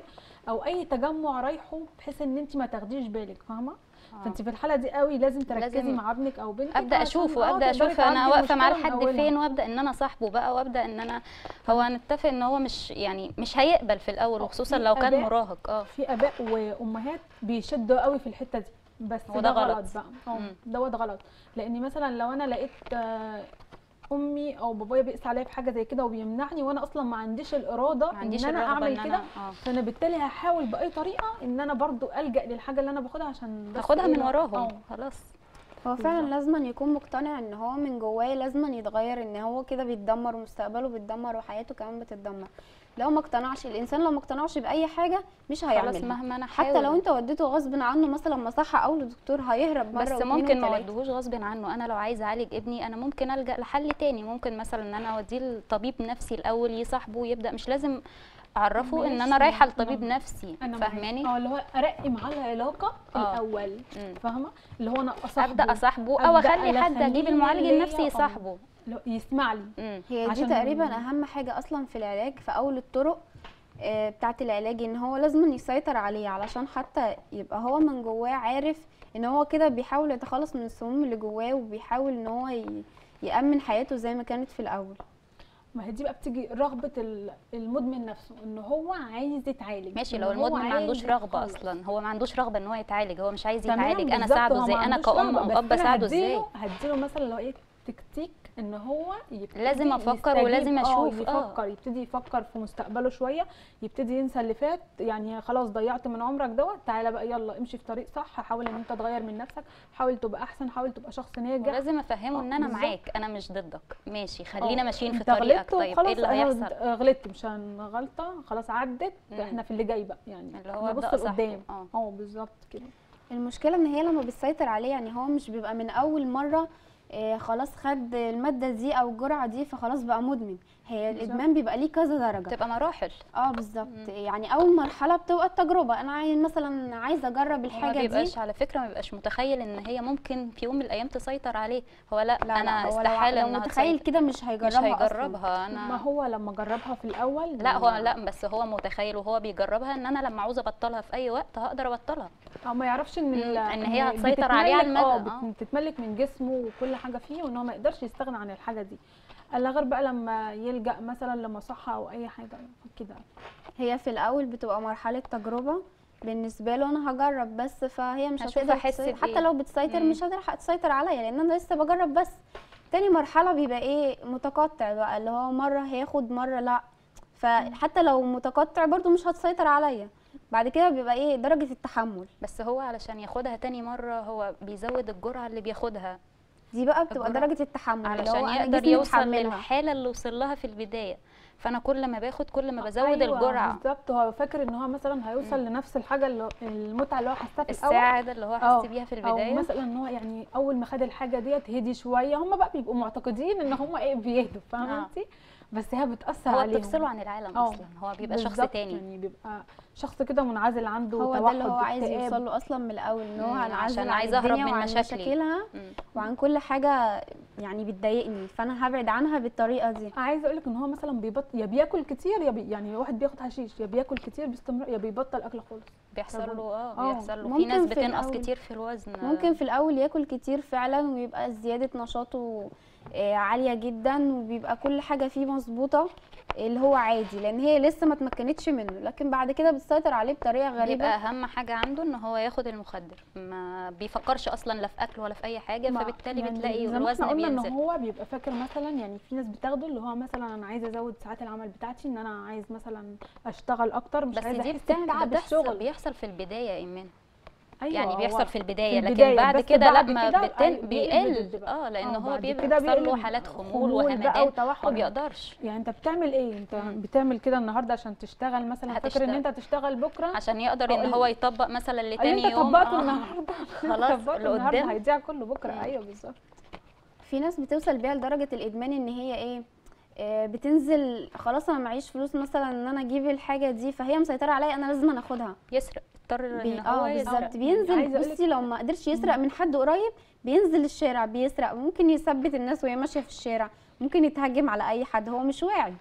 [SPEAKER 5] أو أي تجمع رايحه بحيث إن أنت ما تاخديش بالك فاهمة
[SPEAKER 6] آه.
[SPEAKER 5] فانت في الحالة دي قوي لازم تركزي
[SPEAKER 6] لازم
[SPEAKER 5] مع ابنك أو بنتك أبدأ
[SPEAKER 6] أشوفه
[SPEAKER 5] آه
[SPEAKER 6] أبدأ أشوف
[SPEAKER 5] أنا
[SPEAKER 6] واقفة مع لحد. فين وأبدأ إن أنا صاحبه بقى وأبدأ إن أنا هو هنتفق إن هو مش يعني مش هيقبل في الأول
[SPEAKER 5] آه،
[SPEAKER 6] وخصوصا لو كان مراهق آه
[SPEAKER 5] في أباء وأمهات بيشدوا قوي في الحتة دي بس
[SPEAKER 6] هو
[SPEAKER 5] ده غلط
[SPEAKER 6] غلط.
[SPEAKER 5] بقى. دوت غلط لأن مثلا لو أنا لقيت آه، أمي أو بابايا بيقسى عليا في حاجة زي كده وبيمنعني وأنا أصلا ما عنديش الإرادة
[SPEAKER 6] ما عنديش
[SPEAKER 5] ان أنا
[SPEAKER 6] أعمل
[SPEAKER 5] كده
[SPEAKER 6] آه.
[SPEAKER 5] فأنا بالتالي هحاول بأي طريقة إن أنا برضو ألجأ للحاجة اللي أنا باخدها عشان
[SPEAKER 6] تاخدها
[SPEAKER 5] إيه
[SPEAKER 6] من وراهم
[SPEAKER 5] آه.
[SPEAKER 6] خلاص
[SPEAKER 4] هو فعلا. لازم يكون مقتنع إن هو من جواه لازم يتغير إن هو كده بيتدمر ومستقبله بيتدمر وحياته كمان بتتدمر لو ما اقتنعش الإنسان لو ما اقتنعش بأي حاجة مش
[SPEAKER 6] خلاص
[SPEAKER 4] هيعملها
[SPEAKER 6] مهما أنا
[SPEAKER 4] حتى لو أنت وديته غصب عنه مثلا مصحه أو لدكتور هيهرب مرة
[SPEAKER 6] بس ممكن ما. اوديهوش غصب عنه أنا لو عايزة أعالج ابني أنا ممكن ألجأ لحل تاني ممكن مثلا إن أنا أوديه لطبيب نفسي الأول يصاحبه ويبدأ مش لازم أعرفه إن
[SPEAKER 5] أنا.
[SPEAKER 6] رايحة لطبيب
[SPEAKER 5] أنا-
[SPEAKER 6] نفسي. فاهماني
[SPEAKER 5] آه اللي هو أرقي معاه العلاقة
[SPEAKER 6] آه. الأول.
[SPEAKER 5] فاهمة اللي هو أنا
[SPEAKER 6] أصاحبه أبدأ أصاحبه
[SPEAKER 5] أو
[SPEAKER 6] أخلي حد
[SPEAKER 5] أجيب
[SPEAKER 6] المعالج النفسي. يصاحبه
[SPEAKER 5] يسمع لي.
[SPEAKER 4] هي دي تقريبا أهم حاجة أصلا في العلاج في أول الطرق آه، بتاعة العلاج إن هو لازم يسيطر عليه علشان حتى يبقى هو من جواه عارف إن هو كده بيحاول يتخلص من السموم اللي جواه وبيحاول إن هو ي- يأمن حياته زي ما كانت في الأول.
[SPEAKER 5] ما هي دي بقى بتيجي رغبة ال- المدمن نفسه إن هو عايز يتعالج.
[SPEAKER 6] ماشي لو المدمن ما عندوش رغبة
[SPEAKER 5] يتخلص.
[SPEAKER 6] أصلا هو ما عندوش رغبة إن هو يتعالج هو مش عايز يتعالج. أنا
[SPEAKER 5] هو
[SPEAKER 6] إزاي؟
[SPEAKER 5] أنا
[SPEAKER 6] كأم أو
[SPEAKER 5] أب
[SPEAKER 6] اساعده إزاي؟
[SPEAKER 5] هديله مثلا لو إيه تكتيك إن هو يبتدي
[SPEAKER 6] لازم أفكر
[SPEAKER 5] يستجيب،
[SPEAKER 6] ولازم
[SPEAKER 5] آه،
[SPEAKER 6] أشوف، آه.
[SPEAKER 5] يفكر يبتدي يفكر في مستقبله شوية يبتدي ينسى اللي فات يعني خلاص ضيعت من عمرك دوت تعالى بقى يلا امشي في طريق صح حاول إن أنت تغير من نفسك حاول تبقى أحسن حاول تبقى شخص ناجح
[SPEAKER 6] ولازم أفهمه
[SPEAKER 5] آه،
[SPEAKER 6] إن أنا
[SPEAKER 5] بالظبط.
[SPEAKER 6] معاك أنا مش ضدك ماشي خلينا
[SPEAKER 5] آه،
[SPEAKER 6] ماشيين في طريقك
[SPEAKER 5] غلطت
[SPEAKER 6] طيب
[SPEAKER 5] إيه
[SPEAKER 6] اللي هيحصل
[SPEAKER 5] غلطت مش غلطة خلاص عدت
[SPEAKER 6] مم.
[SPEAKER 5] إحنا في اللي جاي بقى يعني
[SPEAKER 6] اللي هو صاحبه،
[SPEAKER 5] لقدام
[SPEAKER 6] آه.
[SPEAKER 5] آه بالظبط كده
[SPEAKER 4] المشكلة إن هي لما بتسيطر عليه يعني هو مش بيبقى من أول مرة آه، خلاص خد المادة دي أو الجرعة دي فخلاص بقى مدمن. هي. الإدمان بيبقى ليه كذا درجة.
[SPEAKER 6] بتبقى مراحل.
[SPEAKER 4] آه بالظبط. يعني أول مرحلة بتبقى التجربة. أنا عايز مثلا عايزة
[SPEAKER 6] أجرب ما
[SPEAKER 4] الحاجة دي.
[SPEAKER 6] بيبقاش على فكرة ما بيبقاش متخيل إن هي ممكن في يوم من الأيام تسيطر عليه. هو لأ,
[SPEAKER 4] لا أنا استحالة
[SPEAKER 6] إنها
[SPEAKER 4] متخيل. كده مش هيجربها
[SPEAKER 6] مش
[SPEAKER 4] أصلاً.
[SPEAKER 6] هيجربها أنا
[SPEAKER 5] ما هو لما جربها في الأول
[SPEAKER 6] لأ هو لأ بس هو متخيل وهو بيجربها إن أنا لما عاوزه أبطلها في أي وقت هقدر أبطلها.
[SPEAKER 5] آه ما يعرفش إن
[SPEAKER 6] إن هي هتسيطر عليه على المدى،
[SPEAKER 5] آه
[SPEAKER 6] آه.
[SPEAKER 5] بت- بتتملك من جسمه وكل حاجة فيه وإن هو ما يقدرش يستغنى عن الحاجة دي. الا غير بقى لما يلجأ مثلا لمصحة أو أي حاجة كده؟
[SPEAKER 4] هي في الأول بتبقى مرحلة تجربة بالنسبة له أنا هجرب بس فهي مش هتقدر
[SPEAKER 6] بإيه.
[SPEAKER 4] حتى لو بتسيطر
[SPEAKER 6] مم.
[SPEAKER 4] مش هتلحق تسيطر عليا لأن أنا لسه بجرب بس. تاني مرحلة بيبقى إيه؟ متقطع بقى اللي هو مرة هياخد مرة لأ. فحتى لو متقطع برضو مش هتسيطر عليا. بعد كده بيبقى إيه؟ درجة التحمل.
[SPEAKER 6] بس هو علشان ياخدها تاني مرة هو بيزود الجرعة اللي بياخدها.
[SPEAKER 4] دي بقى بتبقى
[SPEAKER 6] الجرعة.
[SPEAKER 4] درجة التحمل
[SPEAKER 6] علشان يقدر يوصل. للحالة اللي وصل لها في البداية. فأنا كل ما باخد كل ما بزود
[SPEAKER 5] أيوة
[SPEAKER 6] الجرعة.
[SPEAKER 5] بالظبط. هو فاكر إن هو مثلا هيوصل لنفس الحاجة اللي المتعة اللي هو حسها في الأول؟
[SPEAKER 6] الساعدة اللي هو
[SPEAKER 5] آه،
[SPEAKER 6] حس بيها في
[SPEAKER 5] أو
[SPEAKER 6] البداية.
[SPEAKER 5] مثلا إن هو يعني أول ما خد الحاجة ديت هدي شوية. هم بقى بيبقوا معتقدين إن هم إيه بيهدوا فاهمة
[SPEAKER 6] آه.
[SPEAKER 5] انت بس هي بتأثر
[SPEAKER 6] هو
[SPEAKER 5] عليهم.
[SPEAKER 6] بتفصله عن العالم
[SPEAKER 5] آه،
[SPEAKER 6] أصلا. هو بيبقى شخص
[SPEAKER 5] بالظبط،
[SPEAKER 6] تاني.
[SPEAKER 5] يعني بيبقى شخص كده منعزل عنده
[SPEAKER 4] هو ده
[SPEAKER 5] توحد
[SPEAKER 4] اللي هو عايز. يوصل له أصلا من الأول إن هو هنعزل
[SPEAKER 6] عشان عايز
[SPEAKER 4] الدنيا
[SPEAKER 6] من.
[SPEAKER 4] مشاكلها. وعن كل حاجة يعني بتضايقني. فأنا هبعد عنها بالطريقة دي.
[SPEAKER 5] عايزة أقول لك إن هو مثلا بيبطل يا بياكل كتير يا بي يعني واحد بياخد حشيش يا بياكل كتير باستمرار يا بيبطل أكل خالص.
[SPEAKER 6] بيحصل له آه
[SPEAKER 5] آه،
[SPEAKER 6] بيحصل له. في ناس بتنقص. كتير في الوزن.
[SPEAKER 4] ممكن في الأول ياكل كتير فعلا ويبقى زيادة نشاطه عالية جدا وبيبقى كل حاجة فيه مظبوطة اللي هو عادي لأن هي لسه ما تمكنتش منه. لكن بعد كده بتسيطر عليه بطريقة
[SPEAKER 6] بيبقى
[SPEAKER 4] غريبه
[SPEAKER 6] أهم حاجة عنده إن هو ياخد المخدر. ما بيفكرش أصلا لا في أكل ولا في أي
[SPEAKER 5] حاجة
[SPEAKER 6] فبالتالي
[SPEAKER 5] يعني
[SPEAKER 6] بتلاقي الوزن
[SPEAKER 5] قلنا إن
[SPEAKER 6] بينزل.
[SPEAKER 5] هو بيبقى فاكر مثلا يعني في ناس بتاخده اللي هو مثلا أنا عايزة أزود ساعات العمل بتاعتي إن أنا عايز مثلا أشتغل أكتر مش
[SPEAKER 6] بس
[SPEAKER 5] عايزة
[SPEAKER 6] دي
[SPEAKER 5] أحس
[SPEAKER 6] بتعمل
[SPEAKER 5] بتعب
[SPEAKER 6] بتحصل
[SPEAKER 5] الشغل
[SPEAKER 6] بيحصل في البداية يا إيمان.
[SPEAKER 5] أيوة
[SPEAKER 6] يعني بيحصل في البداية لكن
[SPEAKER 5] البداية،
[SPEAKER 6] بعد
[SPEAKER 5] بس
[SPEAKER 6] كده
[SPEAKER 5] بعد
[SPEAKER 6] لما بتن...
[SPEAKER 5] أيوة
[SPEAKER 6] بيقل. آه لأن
[SPEAKER 5] آه،
[SPEAKER 6] هو
[SPEAKER 5] بعد
[SPEAKER 6] بيبقى له حالات خمول وهمدان. ما بيقدرش
[SPEAKER 5] يعني أنت بتعمل إيه
[SPEAKER 6] أنت.
[SPEAKER 5] بتعمل كده النهارده عشان تشتغل مثلا فاكر
[SPEAKER 6] إن.
[SPEAKER 5] أنت هتشتغل بكرة
[SPEAKER 6] عشان يقدر
[SPEAKER 5] إن
[SPEAKER 6] هو يطبق مثلا
[SPEAKER 5] اللي
[SPEAKER 6] لتاني
[SPEAKER 5] أنت
[SPEAKER 6] يوم
[SPEAKER 5] طبقته
[SPEAKER 6] آه.
[SPEAKER 5] النهارده
[SPEAKER 6] خلاص
[SPEAKER 5] طبقته النهارده
[SPEAKER 6] لقدام
[SPEAKER 5] هيضيع كله
[SPEAKER 6] بكرة.
[SPEAKER 5] أيوه بالظبط
[SPEAKER 4] في ناس بتوصل بيها لدرجة الإدمان إن هي إيه بتنزل خلاص أنا معيش فلوس مثلا إن أنا أجيب الحاجة دي فهي مسيطرة عليا أنا لازم أنا أخدها.
[SPEAKER 6] يسرق اضطر
[SPEAKER 4] بي...
[SPEAKER 6] ان هو آه
[SPEAKER 4] بالظبط. بينزل بصي لو ما قدرش يسرق من حد قريب بينزل الشارع بيسرق. ممكن يثبت الناس وهي ماشية في الشارع. ممكن يتهجم على أي حد هو مش واعي.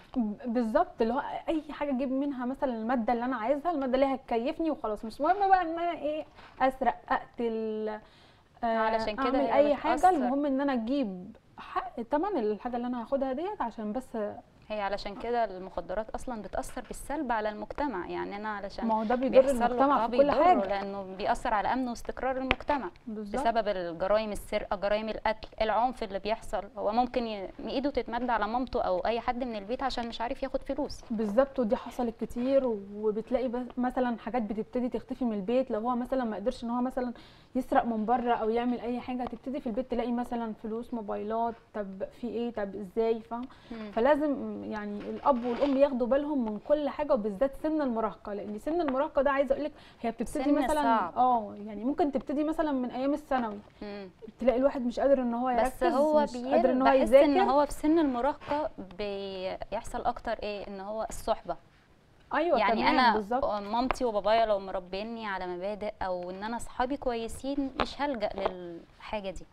[SPEAKER 5] بالظبط. اللي هو أي حاجة أجيب منها مثلا المادة اللي أنا عايزها المادة اللي هتكيفني وخلاص. مش مهم بقى إن أنا إيه أسرق أقتل آه
[SPEAKER 6] علشان كده
[SPEAKER 5] أي
[SPEAKER 6] حاجة.
[SPEAKER 5] المهم إن أنا أجيب حق تمن الحاجة اللي أنا هاخدها ديت عشان بس
[SPEAKER 6] هي علشان كده المخدرات أصلا بتأثر بالسلب على المجتمع. يعني أنا علشان
[SPEAKER 5] ما هو ده بيضر المجتمع
[SPEAKER 6] آه
[SPEAKER 5] في كل
[SPEAKER 6] بيضره
[SPEAKER 5] حاجة.
[SPEAKER 6] لأنه بيأثر على أمن واستقرار المجتمع
[SPEAKER 5] بالظبط.
[SPEAKER 6] بسبب الجرائم السرقة جرائم القتل العنف اللي بيحصل. هو ممكن ي- ايده تتمد على مامته أو أي حد من البيت عشان مش عارف ياخد فلوس.
[SPEAKER 5] بالظبط ودي حصلت كتير وبتلاقي مثلا حاجات بتبتدي تختفي من البيت. لو هو مثلا ما قدرش إن هو مثلا يسرق من بره أو يعمل أي حاجة هتبتدي في البيت تلاقي مثلا فلوس موبايلات طب في إيه طب إزاي فاهم. فلازم يعني الأب والأم ياخدوا بالهم من كل حاجة وبالذات سن المراهقة لأن سن المراهقة ده عايزة أقول لك هي بتبتدي مثلا. آه يعني ممكن تبتدي مثلا من أيام الثانوي. تلاقي الواحد مش قادر إن هو يركز
[SPEAKER 6] بس هو
[SPEAKER 5] مش قادر
[SPEAKER 6] إن
[SPEAKER 5] هو
[SPEAKER 6] بحس إن
[SPEAKER 5] يذاكر
[SPEAKER 6] هو في سن المراهقة بيحصل أكتر إيه إن هو الصحبة
[SPEAKER 5] أيوه
[SPEAKER 6] يعني أنا
[SPEAKER 5] بالظبط
[SPEAKER 6] مامتي وبابايا لو مربيني على مبادئ أو إن أنا أصحابي كويسين مش هلجأ للحاجة دي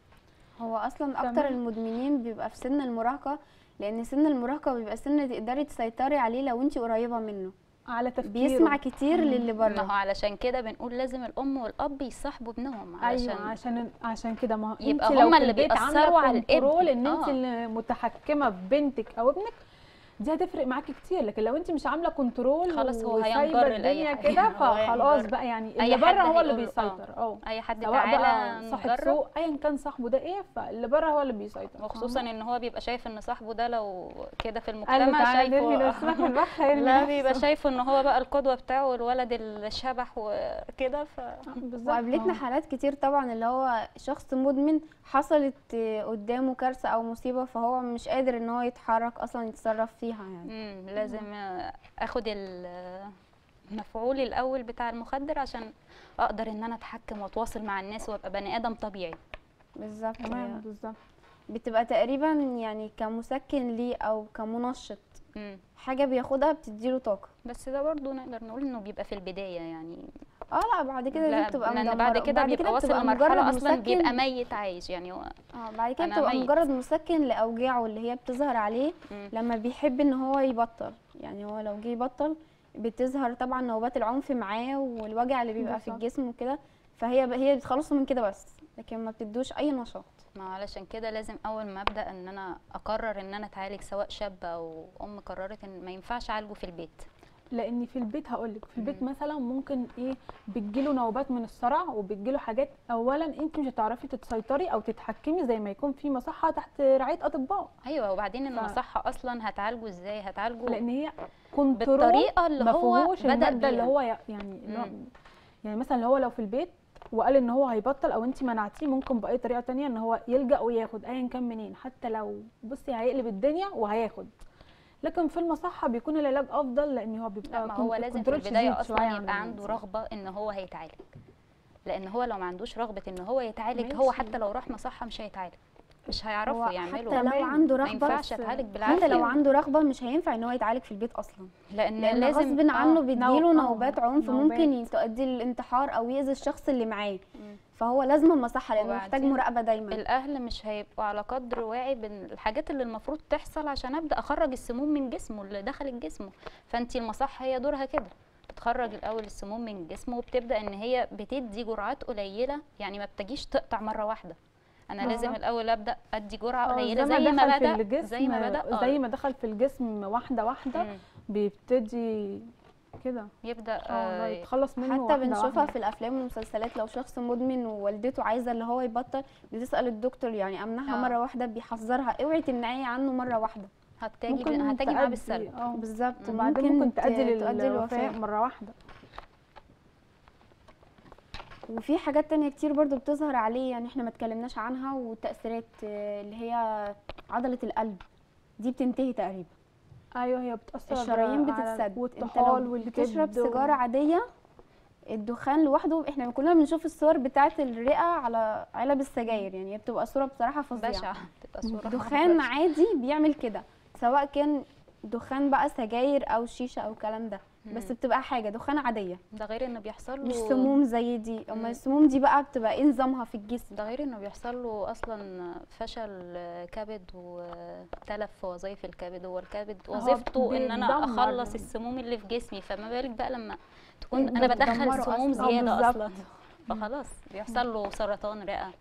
[SPEAKER 4] هو أصلا أكتر
[SPEAKER 5] تمام.
[SPEAKER 4] المدمنين بيبقى في سن المراهقة لأن سن المراهقة بيبقى سن تقدري تسيطري عليه لو انت قريبة منه
[SPEAKER 5] على تفكيره
[SPEAKER 4] بيسمع كتير للي
[SPEAKER 6] ما هو
[SPEAKER 4] بره
[SPEAKER 6] علشان كده بنقول لازم الأم والأب يصاحبوا ابنهم علشان
[SPEAKER 5] أيوه عشان عشان كده ما
[SPEAKER 6] يبقى هما اللي بيأثروا على الابن.
[SPEAKER 5] إن انت
[SPEAKER 6] آه.
[SPEAKER 5] اللي متحكمة في بنتك أو ابنك دي هتفرق معاكي كتير لكن لو انت مش عاملة كنترول
[SPEAKER 6] خلاص هو هينجر
[SPEAKER 5] الدنيا. كده فخلاص. بقى يعني اللي بره هو اللي
[SPEAKER 6] آه.
[SPEAKER 5] بيسيطر آه
[SPEAKER 6] أي حد
[SPEAKER 5] سواء
[SPEAKER 6] تعالى
[SPEAKER 5] بقى صاحب سوق ايا كان صاحبه ده إيه فاللي بره هو اللي بيسيطر
[SPEAKER 6] وخصوصا إن هو بيبقى شايف إن صاحبه ده لو كده في المجتمع شايفه لا. بيبقى شايفه إن هو بقى القدوة بتاعه الولد الشبح وكده ف
[SPEAKER 5] بالظبط
[SPEAKER 4] وقابلتنا
[SPEAKER 5] آه.
[SPEAKER 4] حالات كتير طبعا اللي هو شخص مدمن حصلت قدامه كارثة أو مصيبة فهو مش قادر إن هو يتحرك أصلا يتصرف فيها يعني.
[SPEAKER 6] مم، لازم آخد ال- المفعول الأول بتاع المخدر عشان أقدر إن أنا أتحكم وأتواصل مع الناس وأبقى بني آدم طبيعي.
[SPEAKER 4] بالظبط
[SPEAKER 5] تمام.
[SPEAKER 4] هي
[SPEAKER 5] بالظبط.
[SPEAKER 4] بتبقى تقريبا يعني كمسكن ليه أو كمنشط
[SPEAKER 6] مم.
[SPEAKER 4] حاجة بياخدها بتديله طاقة.
[SPEAKER 6] بس ده برضو نقدر نقول إنه بيبقى في البداية يعني.
[SPEAKER 4] آه لا بعد كده
[SPEAKER 6] لا،
[SPEAKER 4] دي بتبقى لأن.
[SPEAKER 6] بعد كده بيبقى واصل
[SPEAKER 4] لمرحلة
[SPEAKER 6] أصلا بيبقى ميت عايش يعني هو
[SPEAKER 4] آه بعد كده بتبقى
[SPEAKER 6] ميت.
[SPEAKER 4] مجرد مسكن لأوجاعه اللي هي بتظهر عليه
[SPEAKER 6] مم.
[SPEAKER 4] لما بيحب إن هو يبطل يعني هو لو جه يبطل بتظهر طبعا نوبات العنف معاه والوجع اللي بيبقى في. الجسم وكده فهي هي بتخلصه من كده بس لكن ما بتدوش أي نشاط
[SPEAKER 6] ما علشان كده لازم أول ما أبدأ إن أنا أقرر إن أنا أتعالج سواء شاب أو أم قررت إن ما ينفعش أعالجه في البيت
[SPEAKER 5] لأن في البيت هقول لك في البيت. مثلا ممكن إيه بتجيله نوبات من الصرع وبتجيله حاجات اولا انت مش هتعرفي تتسيطري أو تتحكمي زي ما يكون في مصحة تحت رعاية أطباء
[SPEAKER 6] أيوه وبعدين
[SPEAKER 5] ف-
[SPEAKER 6] المصحة أصلا هتعالجه إزاي هتعالجه
[SPEAKER 5] لأن هي كنترول
[SPEAKER 6] بالطريقة اللي هو بدأ
[SPEAKER 5] المادة اللي
[SPEAKER 6] بيها
[SPEAKER 5] هو يعني اللي هو. يعني مثلا اللي هو لو في البيت وقال إن هو هيبطل أو انت منعتيه ممكن بأي طريقة تانية إن هو يلجأ وياخد ايا كان منين حتى لو بصي هيقلب الدنيا وهياخد لكن في المصحة بيكون العلاج أفضل لأن هو بيبقى
[SPEAKER 6] لا ما هو لازم في البداية
[SPEAKER 5] أصلا
[SPEAKER 6] يبقى عنده. رغبة إن هو هيتعالج لأن هو لو ما عندوش رغبة إن هو يتعالج هو. حتى لو راح مصحة مش هيتعالج مش هيعرفوا يعملوا
[SPEAKER 4] حتى لو. عنده
[SPEAKER 6] ما
[SPEAKER 4] رغبة
[SPEAKER 6] ينفعش
[SPEAKER 4] بس-
[SPEAKER 6] أتعالج
[SPEAKER 4] حتى
[SPEAKER 6] بالعافية
[SPEAKER 4] لو عنده رغبة مش هينفع إن هو يتعالج في البيت أصلا
[SPEAKER 6] لأن,
[SPEAKER 4] لأن
[SPEAKER 6] لازم
[SPEAKER 4] غصب عنه
[SPEAKER 6] آه.
[SPEAKER 4] بيديله
[SPEAKER 5] نو- آه،
[SPEAKER 4] نوبات عنف. ممكن تؤدي للانتحار أو يأذي الشخص اللي معاه. فهو لازم المصحة لأنه محتاج مراقبة دايما
[SPEAKER 6] الأهل مش هيبقوا على قدر واعي بالحاجات اللي المفروض تحصل عشان أبدأ أخرج السموم من جسمه اللي دخلت جسمه فأنت المصحة هي دورها كده بتخرج الأول السموم من جسمه وبتبدأ إن هي بتدي جرعات قليلة يعني ما بتجيش تقطع مرة واحدة أنا لازم. الأول أبدأ أدي جرعة
[SPEAKER 5] آه،
[SPEAKER 6] قليلة
[SPEAKER 5] زي
[SPEAKER 6] زي
[SPEAKER 5] ما
[SPEAKER 6] ما
[SPEAKER 5] دخل في
[SPEAKER 6] بدأ
[SPEAKER 5] الجسم
[SPEAKER 6] زي ما بدأ
[SPEAKER 5] زي
[SPEAKER 6] آه.
[SPEAKER 5] ما دخل في الجسم واحدة واحدة
[SPEAKER 6] مم.
[SPEAKER 5] بيبتدي كده
[SPEAKER 6] يبدأ
[SPEAKER 5] آه
[SPEAKER 6] آه
[SPEAKER 5] يتخلص منه
[SPEAKER 4] حتى
[SPEAKER 5] واحدة
[SPEAKER 4] بنشوفها
[SPEAKER 5] واحدة.
[SPEAKER 4] في الأفلام والمسلسلات لو شخص مدمن ووالدته عايزة اللي هو يبطل بتسأل الدكتور يعني امنعها
[SPEAKER 6] آه.
[SPEAKER 4] مرة واحدة بيحذرها اوعي تمنعيه عنه مرة واحدة
[SPEAKER 6] هتاجي
[SPEAKER 5] ممكن
[SPEAKER 6] هتاجي معاه بالسلب
[SPEAKER 5] آه
[SPEAKER 4] بالظبط
[SPEAKER 5] وبعدين ممكن
[SPEAKER 4] ت-
[SPEAKER 5] تؤدي للوفاة مرة واحدة
[SPEAKER 4] وفي حاجات تانية كتير برضو بتظهر عليه يعني إحنا ما اتكلمناش عنها والتأثيرات آه، اللي هي عضلة القلب. دي بتنتهي تقريبا.
[SPEAKER 5] أيوه هي بتأثر
[SPEAKER 4] الشرايين
[SPEAKER 5] على-
[SPEAKER 4] بتتسد. انت
[SPEAKER 5] والطحال
[SPEAKER 4] لو
[SPEAKER 5] والكبد
[SPEAKER 4] بتشرب سيجارة عادية الدخان لوحده إحنا كلنا بنشوف الصور بتاعة الرئة على علب السجاير يعني هي بتبقى صورة بصراحة فظيعة.
[SPEAKER 6] بشعة تبقى صورة
[SPEAKER 4] دخان. عادي بيعمل كده سواء كان دخان بقى سجاير أو شيشة أو الكلام ده. بس. بتبقى حاجة دخان عادية
[SPEAKER 6] ده غير إنه بيحصل له
[SPEAKER 4] مش سموم زي دي. اما السموم دي بقى بتبقى إيه نظامها في الجسم
[SPEAKER 6] ده غير إنه بيحصل له أصلا فشل كبد وتلف في وظائف الكبد هو الكبد وظيفته إن
[SPEAKER 5] أنا.
[SPEAKER 6] أخلص السموم اللي في جسمي فما بالك بقى لما تكون أنا بدخل سموم
[SPEAKER 4] أصلاً.
[SPEAKER 5] زيادة.
[SPEAKER 6] أصلا فخلاص بيحصل له سرطان رئة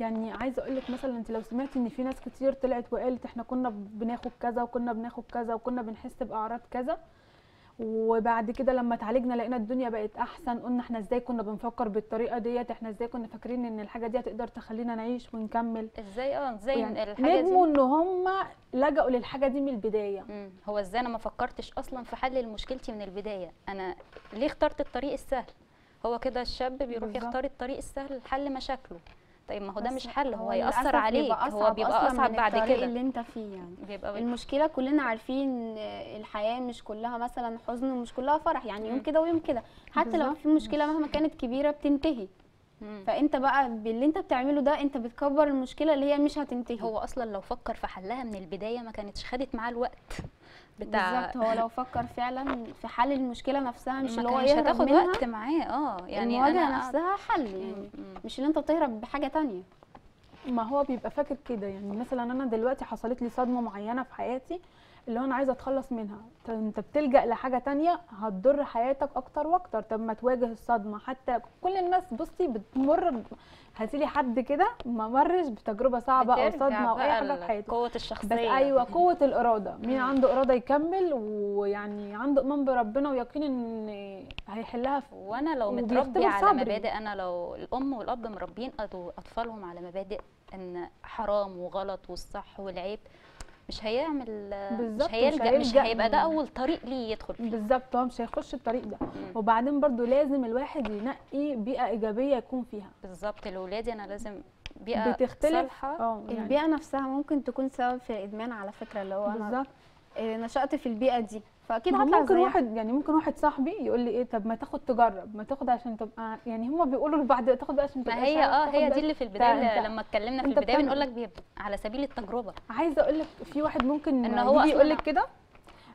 [SPEAKER 5] يعني عايزة أقول لك مثلا أنت لو سمعتي إن في ناس كتير طلعت وقالت إحنا كنا بناخد كذا وكنا بناخد كذا وكنا بنحس بأعراض كذا وبعد كده لما اتعالجنا لقينا الدنيا بقت أحسن قلنا إحنا إزاي كنا بنفكر بالطريقة ديت؟ إحنا إزاي كنا فاكرين إن الحاجة دي هتقدر تخلينا نعيش ونكمل؟
[SPEAKER 6] إزاي؟ آه إزاي
[SPEAKER 5] يعني
[SPEAKER 6] الحاجة
[SPEAKER 5] ندموا
[SPEAKER 6] دي
[SPEAKER 5] إن هم لجأوا للحاجة دي من البداية.
[SPEAKER 6] مم. هو إزاي أنا ما فكرتش أصلا في حل مشكلتي من البداية؟ أنا ليه اخترت الطريق السهل؟ هو كده الشاب بيروح
[SPEAKER 5] بالظبط.
[SPEAKER 6] يختار الطريق السهل لحل مشاكله. طيب ما هو ده مش حل هو هيأثر عليك
[SPEAKER 4] بيبقى
[SPEAKER 6] هو بيبقى
[SPEAKER 4] من
[SPEAKER 6] بعد كده
[SPEAKER 4] اللي أنت فيه يعني
[SPEAKER 6] بيبقى
[SPEAKER 4] المشكلة كلنا عارفين الحياة مش كلها مثلا حزن ومش كلها فرح يعني يوم. كده ويوم كده حتى لو. في مشكلة مهما كانت كبيرة بتنتهي
[SPEAKER 6] مم.
[SPEAKER 4] فأنت بقى باللي أنت بتعمله ده أنت بتكبر المشكلة اللي هي مش هتنتهي
[SPEAKER 6] هو أصلا لو فكر في حلها من البداية ما كانتش خدت معاه الوقت بتاع
[SPEAKER 4] بالظبط هو لو فكر فعلا في حل المشكلة نفسها مش اللي هو يهرب
[SPEAKER 6] هتاخد
[SPEAKER 4] منها
[SPEAKER 6] وقت معاه آه يعني
[SPEAKER 4] المواجهة
[SPEAKER 6] أنا
[SPEAKER 4] نفسها حل يعني. مش اللي أنت بتهرب بحاجة تانية
[SPEAKER 5] ما هو بيبقى فاكر كده يعني مثلا أنا دلوقتي حصلت لي صدمة معينة في حياتي اللي هو أنا عايزة أتخلص منها. طب أنت بتلجأ لحاجة تانية هتضر حياتك أكتر وأكتر. طب ما تواجه الصدمة. حتى كل الناس بصي بتمر هاتيلي حد كده ما مرش بتجربة
[SPEAKER 6] صعبة
[SPEAKER 5] أو صدمة أو
[SPEAKER 6] أي
[SPEAKER 5] حاجة في حياته.
[SPEAKER 6] قوة
[SPEAKER 5] بس
[SPEAKER 6] الشخصية.
[SPEAKER 5] أيوه قوة الإرادة. مين. عنده إرادة يكمل ويعني عنده إيمان بربنا ويقين إن هيحلها في
[SPEAKER 6] وأنا لو متربي على
[SPEAKER 5] صبري.
[SPEAKER 6] مبادئ أنا لو الأم والأب مربين أط- أطفالهم على مبادئ إن حرام وغلط والصح والعيب مش هيعمل
[SPEAKER 5] بالظبط،
[SPEAKER 6] مش
[SPEAKER 5] مش
[SPEAKER 6] هيلجأ مش
[SPEAKER 5] هيلجأ.
[SPEAKER 6] هيبقى ده أول طريق ليه يدخل فيه.
[SPEAKER 5] بالظبط هو مش هيخش الطريق ده.
[SPEAKER 6] مم.
[SPEAKER 5] وبعدين برضو لازم الواحد ينقي بيئة إيجابية يكون فيها.
[SPEAKER 6] بالظبط لاولادي أنا لازم بيئة
[SPEAKER 5] بتختلف.
[SPEAKER 6] صالحة.
[SPEAKER 5] آه يعني.
[SPEAKER 4] البيئة نفسها ممكن تكون سبب في الإدمان على فكرة اللي هو أنا
[SPEAKER 5] بالظبط.
[SPEAKER 4] آه، نشأت في البيئة دي.
[SPEAKER 5] فأكيد
[SPEAKER 4] هطلع
[SPEAKER 5] ممكن
[SPEAKER 4] زيها.
[SPEAKER 5] واحد يعني ممكن واحد صاحبي يقول لي إيه طب ما تاخد تجرب ما تاخد عشان تبقى يعني هما بيقولوا لبعض تاخد عشان تبقى
[SPEAKER 6] ما هي
[SPEAKER 5] آه
[SPEAKER 6] هي. دي اللي في البداية لما اتكلمنا في
[SPEAKER 5] البداية
[SPEAKER 6] بنقول لك بيبقى على سبيل التجربة
[SPEAKER 5] عايزة أقول لك في واحد ممكن إن
[SPEAKER 6] هو
[SPEAKER 5] يقول لك كده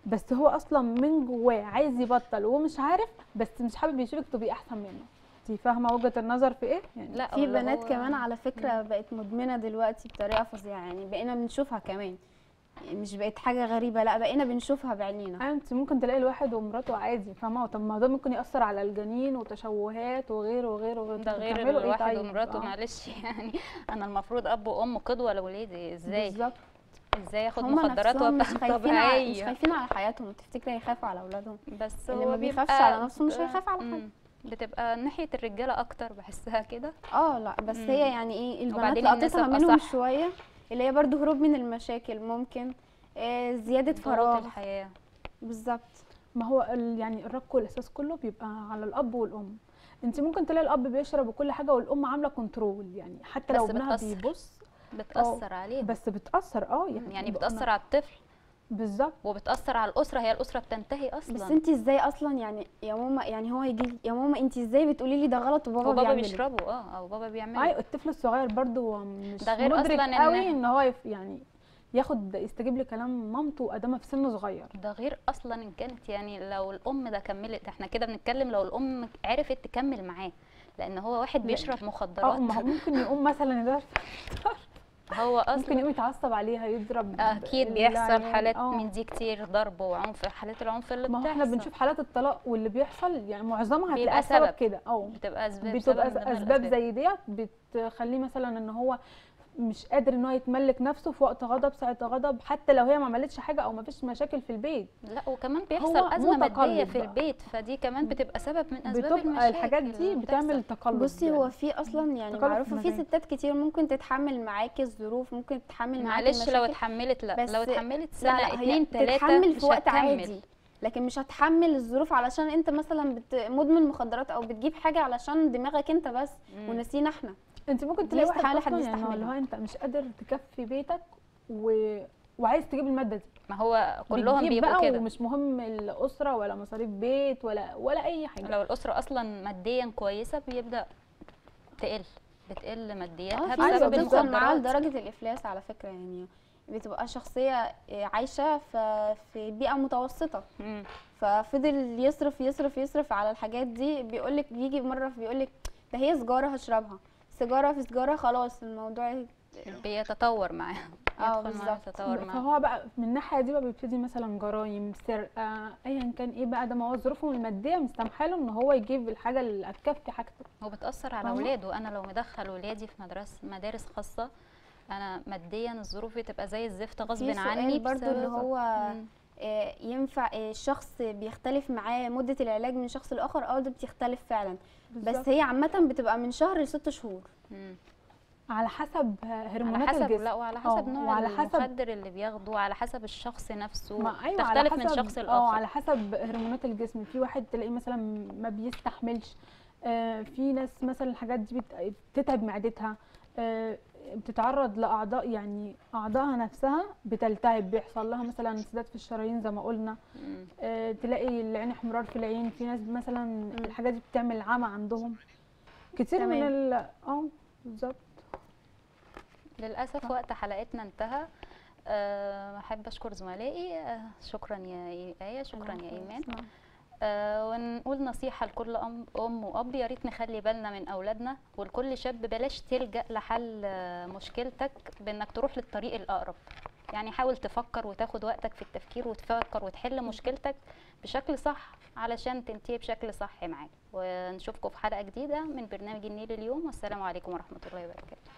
[SPEAKER 5] بس هو أصلا من جواه عايز يبطل ومش عارف بس مش حابب يشوفك تبقي أحسن منه انت فاهمة وجهة النظر في إيه يعني
[SPEAKER 6] لا
[SPEAKER 4] في بنات كمان على فكرة بقت مدمنة دلوقتي بطريقة فظيعة يعني بقينا بنشوفها كمان مش بقت حاجة غريبة لأ بقينا بنشوفها بعينينا.
[SPEAKER 5] أيوة، أنت ممكن تلاقي الواحد ومراته عادي فاهمة؟ طب ما ده ممكن يأثر على الجنين وتشوهات وغيره وغيره وغيره.
[SPEAKER 6] ده غير
[SPEAKER 5] إيه
[SPEAKER 6] الواحد
[SPEAKER 5] طيب؟
[SPEAKER 6] ومراته
[SPEAKER 5] آه.
[SPEAKER 6] معلش. يعني أنا المفروض أب وأم قدوة لاولادي إزاي؟
[SPEAKER 5] بالظبط.
[SPEAKER 6] إزاي ياخد مخدرات
[SPEAKER 4] نفسهم مش
[SPEAKER 6] وأبقى
[SPEAKER 4] خايفين على مش خايفين على حياتهم. تفتكري هيخافوا على أولادهم؟
[SPEAKER 6] بس
[SPEAKER 4] اللي ما بيخافش على نفسه مش هيخاف على حد.
[SPEAKER 6] بتبقى ناحية الرجالة أكتر بحسها كده.
[SPEAKER 4] آه لأ بس
[SPEAKER 6] مم.
[SPEAKER 4] هي يعني إيه البنات
[SPEAKER 6] النسب
[SPEAKER 4] منهم
[SPEAKER 6] أصح.
[SPEAKER 4] شوية. اللي هي برضو هروب من المشاكل ممكن آه
[SPEAKER 6] زيادة
[SPEAKER 4] فراغ.
[SPEAKER 6] الحياة.
[SPEAKER 4] بالظبط.
[SPEAKER 5] ما هو ال- يعني الرك والاساس كله بيبقى على الأب والأم. أنت ممكن تلاقي الأب بيشرب وكل حاجة والأم عاملة كنترول يعني حتى لو
[SPEAKER 6] بس
[SPEAKER 5] ابنها
[SPEAKER 6] بتأثر.
[SPEAKER 5] بيبص
[SPEAKER 6] بتأثر عليه
[SPEAKER 5] بس بتأثر آه يعني
[SPEAKER 6] يعني بتأثر على الطفل.
[SPEAKER 5] بالظبط.
[SPEAKER 6] وبتأثر على الأسرة هي الأسرة بتنتهي أصلا.
[SPEAKER 4] بس انت إزاي أصلا يعني يا ماما يعني هو يجي يا ماما انت إزاي بتقولي لي ده غلط وبابا
[SPEAKER 6] وبابا
[SPEAKER 4] بيعمله؟
[SPEAKER 6] بيشربه آه أو بابا بيعمله.
[SPEAKER 5] أي الطفل الصغير برضو مش
[SPEAKER 6] ده غير
[SPEAKER 5] مدرك
[SPEAKER 6] أصلاً إن-
[SPEAKER 5] قوي إن هو يف يعني ياخد يستجيب لكلام مامته ادامه في سن صغير.
[SPEAKER 6] ده غير أصلا إن كانت يعني لو الأم ده كملت إحنا كده بنتكلم لو الأم عرفت تكمل معاه لأن هو واحد بيشرب
[SPEAKER 5] آه
[SPEAKER 6] مخدرات.
[SPEAKER 5] ما هو ممكن يقوم مثلا يضرب
[SPEAKER 6] هو
[SPEAKER 5] ممكن
[SPEAKER 6] أصلا
[SPEAKER 5] يقوم يتعصب عليها يضرب
[SPEAKER 6] أكيد
[SPEAKER 5] ال-
[SPEAKER 6] بيحصل حالات
[SPEAKER 5] آه.
[SPEAKER 6] من دي كتير ضرب وعنف حالات العنف اللي
[SPEAKER 5] ما هو إحنا
[SPEAKER 6] بتحصل
[SPEAKER 5] بنشوف حالات الطلاق واللي بيحصل يعني معظمها هتلاقيها سبب. كده آه
[SPEAKER 6] بتبقى أسباب
[SPEAKER 5] بتبقى
[SPEAKER 6] أسباب.
[SPEAKER 5] زي ديت بتخليه مثلا إن هو مش قادر إن هو يتملك نفسه في وقت غضب ساعة غضب حتى لو هي ما عملتش حاجة أو ما فيش مشاكل في البيت
[SPEAKER 6] لا وكمان بيحصل
[SPEAKER 5] هو
[SPEAKER 6] أزمة
[SPEAKER 5] مادية
[SPEAKER 6] في. البيت فدي كمان بتبقى سبب من أسباب
[SPEAKER 5] بتبقى
[SPEAKER 6] المشاكل
[SPEAKER 5] الحاجات دي بتعمل. تقلب
[SPEAKER 4] بصي هو
[SPEAKER 5] يعني.
[SPEAKER 4] في أصلا يعني
[SPEAKER 5] معروفة في.
[SPEAKER 4] ستات كتير ممكن تتحمل معاكي الظروف ممكن تتحمل معاكي
[SPEAKER 6] معلش لو اتحملت لا
[SPEAKER 4] بس
[SPEAKER 6] لو اتحملت سنة
[SPEAKER 4] لا
[SPEAKER 6] اتنين تلاتة
[SPEAKER 4] تتحمل
[SPEAKER 6] مش
[SPEAKER 4] في وقت
[SPEAKER 6] هتكمل.
[SPEAKER 4] عادي لكن مش هتحمل الظروف علشان أنت مثلا. مدمن مخدرات أو بتجيب حاجة علشان دماغك أنت بس. ونسينا إحنا
[SPEAKER 5] انت ممكن تلاقي واحد أصلا
[SPEAKER 4] حد
[SPEAKER 5] يعني اللي
[SPEAKER 4] يستحملها.
[SPEAKER 5] هو انت مش قادر تكفي بيتك و... وعايز تجيب المادة دي.
[SPEAKER 6] ما هو كلهم بيبقوا
[SPEAKER 5] بقى
[SPEAKER 6] كده.
[SPEAKER 5] ومش مهم الأسرة ولا مصاريف بيت ولا ولا أي حاجة.
[SPEAKER 6] لو الأسرة أصلا ماديا كويسة بيبدأ تقل بتقل مادياتها
[SPEAKER 5] أيوة
[SPEAKER 6] بسبب
[SPEAKER 4] بتوصل معاها
[SPEAKER 6] المخدرات
[SPEAKER 4] لدرجه الإفلاس على فكرة يعني بتبقى شخصية آه، عايشة في في بيئة متوسطة.
[SPEAKER 6] مم.
[SPEAKER 4] ففضل يصرف يصرف يصرف على الحاجات دي. بيقولك بيجي مرة بيقولك ده هي سجارة هشربها. سيجارة في سجاره خلاص الموضوع
[SPEAKER 6] بيتطور معاها آه
[SPEAKER 4] بالظبط.
[SPEAKER 5] فهو بقى من الناحية دي بقى بيبتدي مثلا جرايم سرقة ايا كان إيه بقى ده ما هو ظروفه المادية مش سامحة له إن هو يجيب الحاجة اللي هتكفي حاجته.
[SPEAKER 6] وبتأثر على
[SPEAKER 5] فاهمة؟
[SPEAKER 6] أولاده. أنا لو مدخل ولادي في مدرسه مدارس خاصة أنا ماديا الظروف بتبقى زي الزفت غصب عني
[SPEAKER 4] برضو اللي هو
[SPEAKER 6] مم.
[SPEAKER 4] آه، ينفع آه، الشخص بيختلف معاه مدة العلاج من شخص لآخر آه ده بتختلف فعلا.
[SPEAKER 5] بالظبط.
[SPEAKER 4] بس هي عامة بتبقى من شهر لست شهور.
[SPEAKER 6] مم.
[SPEAKER 5] على حسب
[SPEAKER 6] على
[SPEAKER 5] هرمونات
[SPEAKER 6] حسب
[SPEAKER 5] الجسم.
[SPEAKER 6] لا وعلى
[SPEAKER 5] آه،
[SPEAKER 6] حسب نوع
[SPEAKER 5] وعلى حسب
[SPEAKER 6] المخدر اللي بياخده وعلى حسب الشخص نفسه.
[SPEAKER 5] ما أيوه على
[SPEAKER 6] تختلف من شخص
[SPEAKER 5] آه
[SPEAKER 6] لآخر.
[SPEAKER 5] على حسب هرمونات الجسم. في واحد تلاقيه مثلا ما بيستحملش آه في ناس مثلا الحاجات دي بت- بتتعب معدتها آه بتتعرض لأعضاء يعني أعضائها نفسها بتلتهب. بيحصل لها مثلا انسداد في الشرايين زي ما قلنا.
[SPEAKER 6] مم.
[SPEAKER 5] آه تلاقي العين احمرار في العين. في ناس مثلا الحاجات دي بتعمل عمى عندهم. كتير من
[SPEAKER 4] تمام.
[SPEAKER 5] ال آه بالظبط.
[SPEAKER 6] للأسف وقت حلقتنا انتهى. أه، أحب أشكر زملائي. أه، شكرا يا إيه شكرا يا إيمان. ونقول نصيحة لكل أم, وأب يا ريت نخلي بالنا من أولادنا ولكل شاب بلاش تلجأ لحل آه، مشكلتك بإنك تروح للطريق الأقرب. يعني حاول تفكر وتاخد وقتك في التفكير وتفكر وتحل مشكلتك بشكل صح علشان تنتهي بشكل صح معاك. ونشوفكم في حلقة جديدة من برنامج النيل اليوم. والسلام عليكم ورحمة الله وبركاته.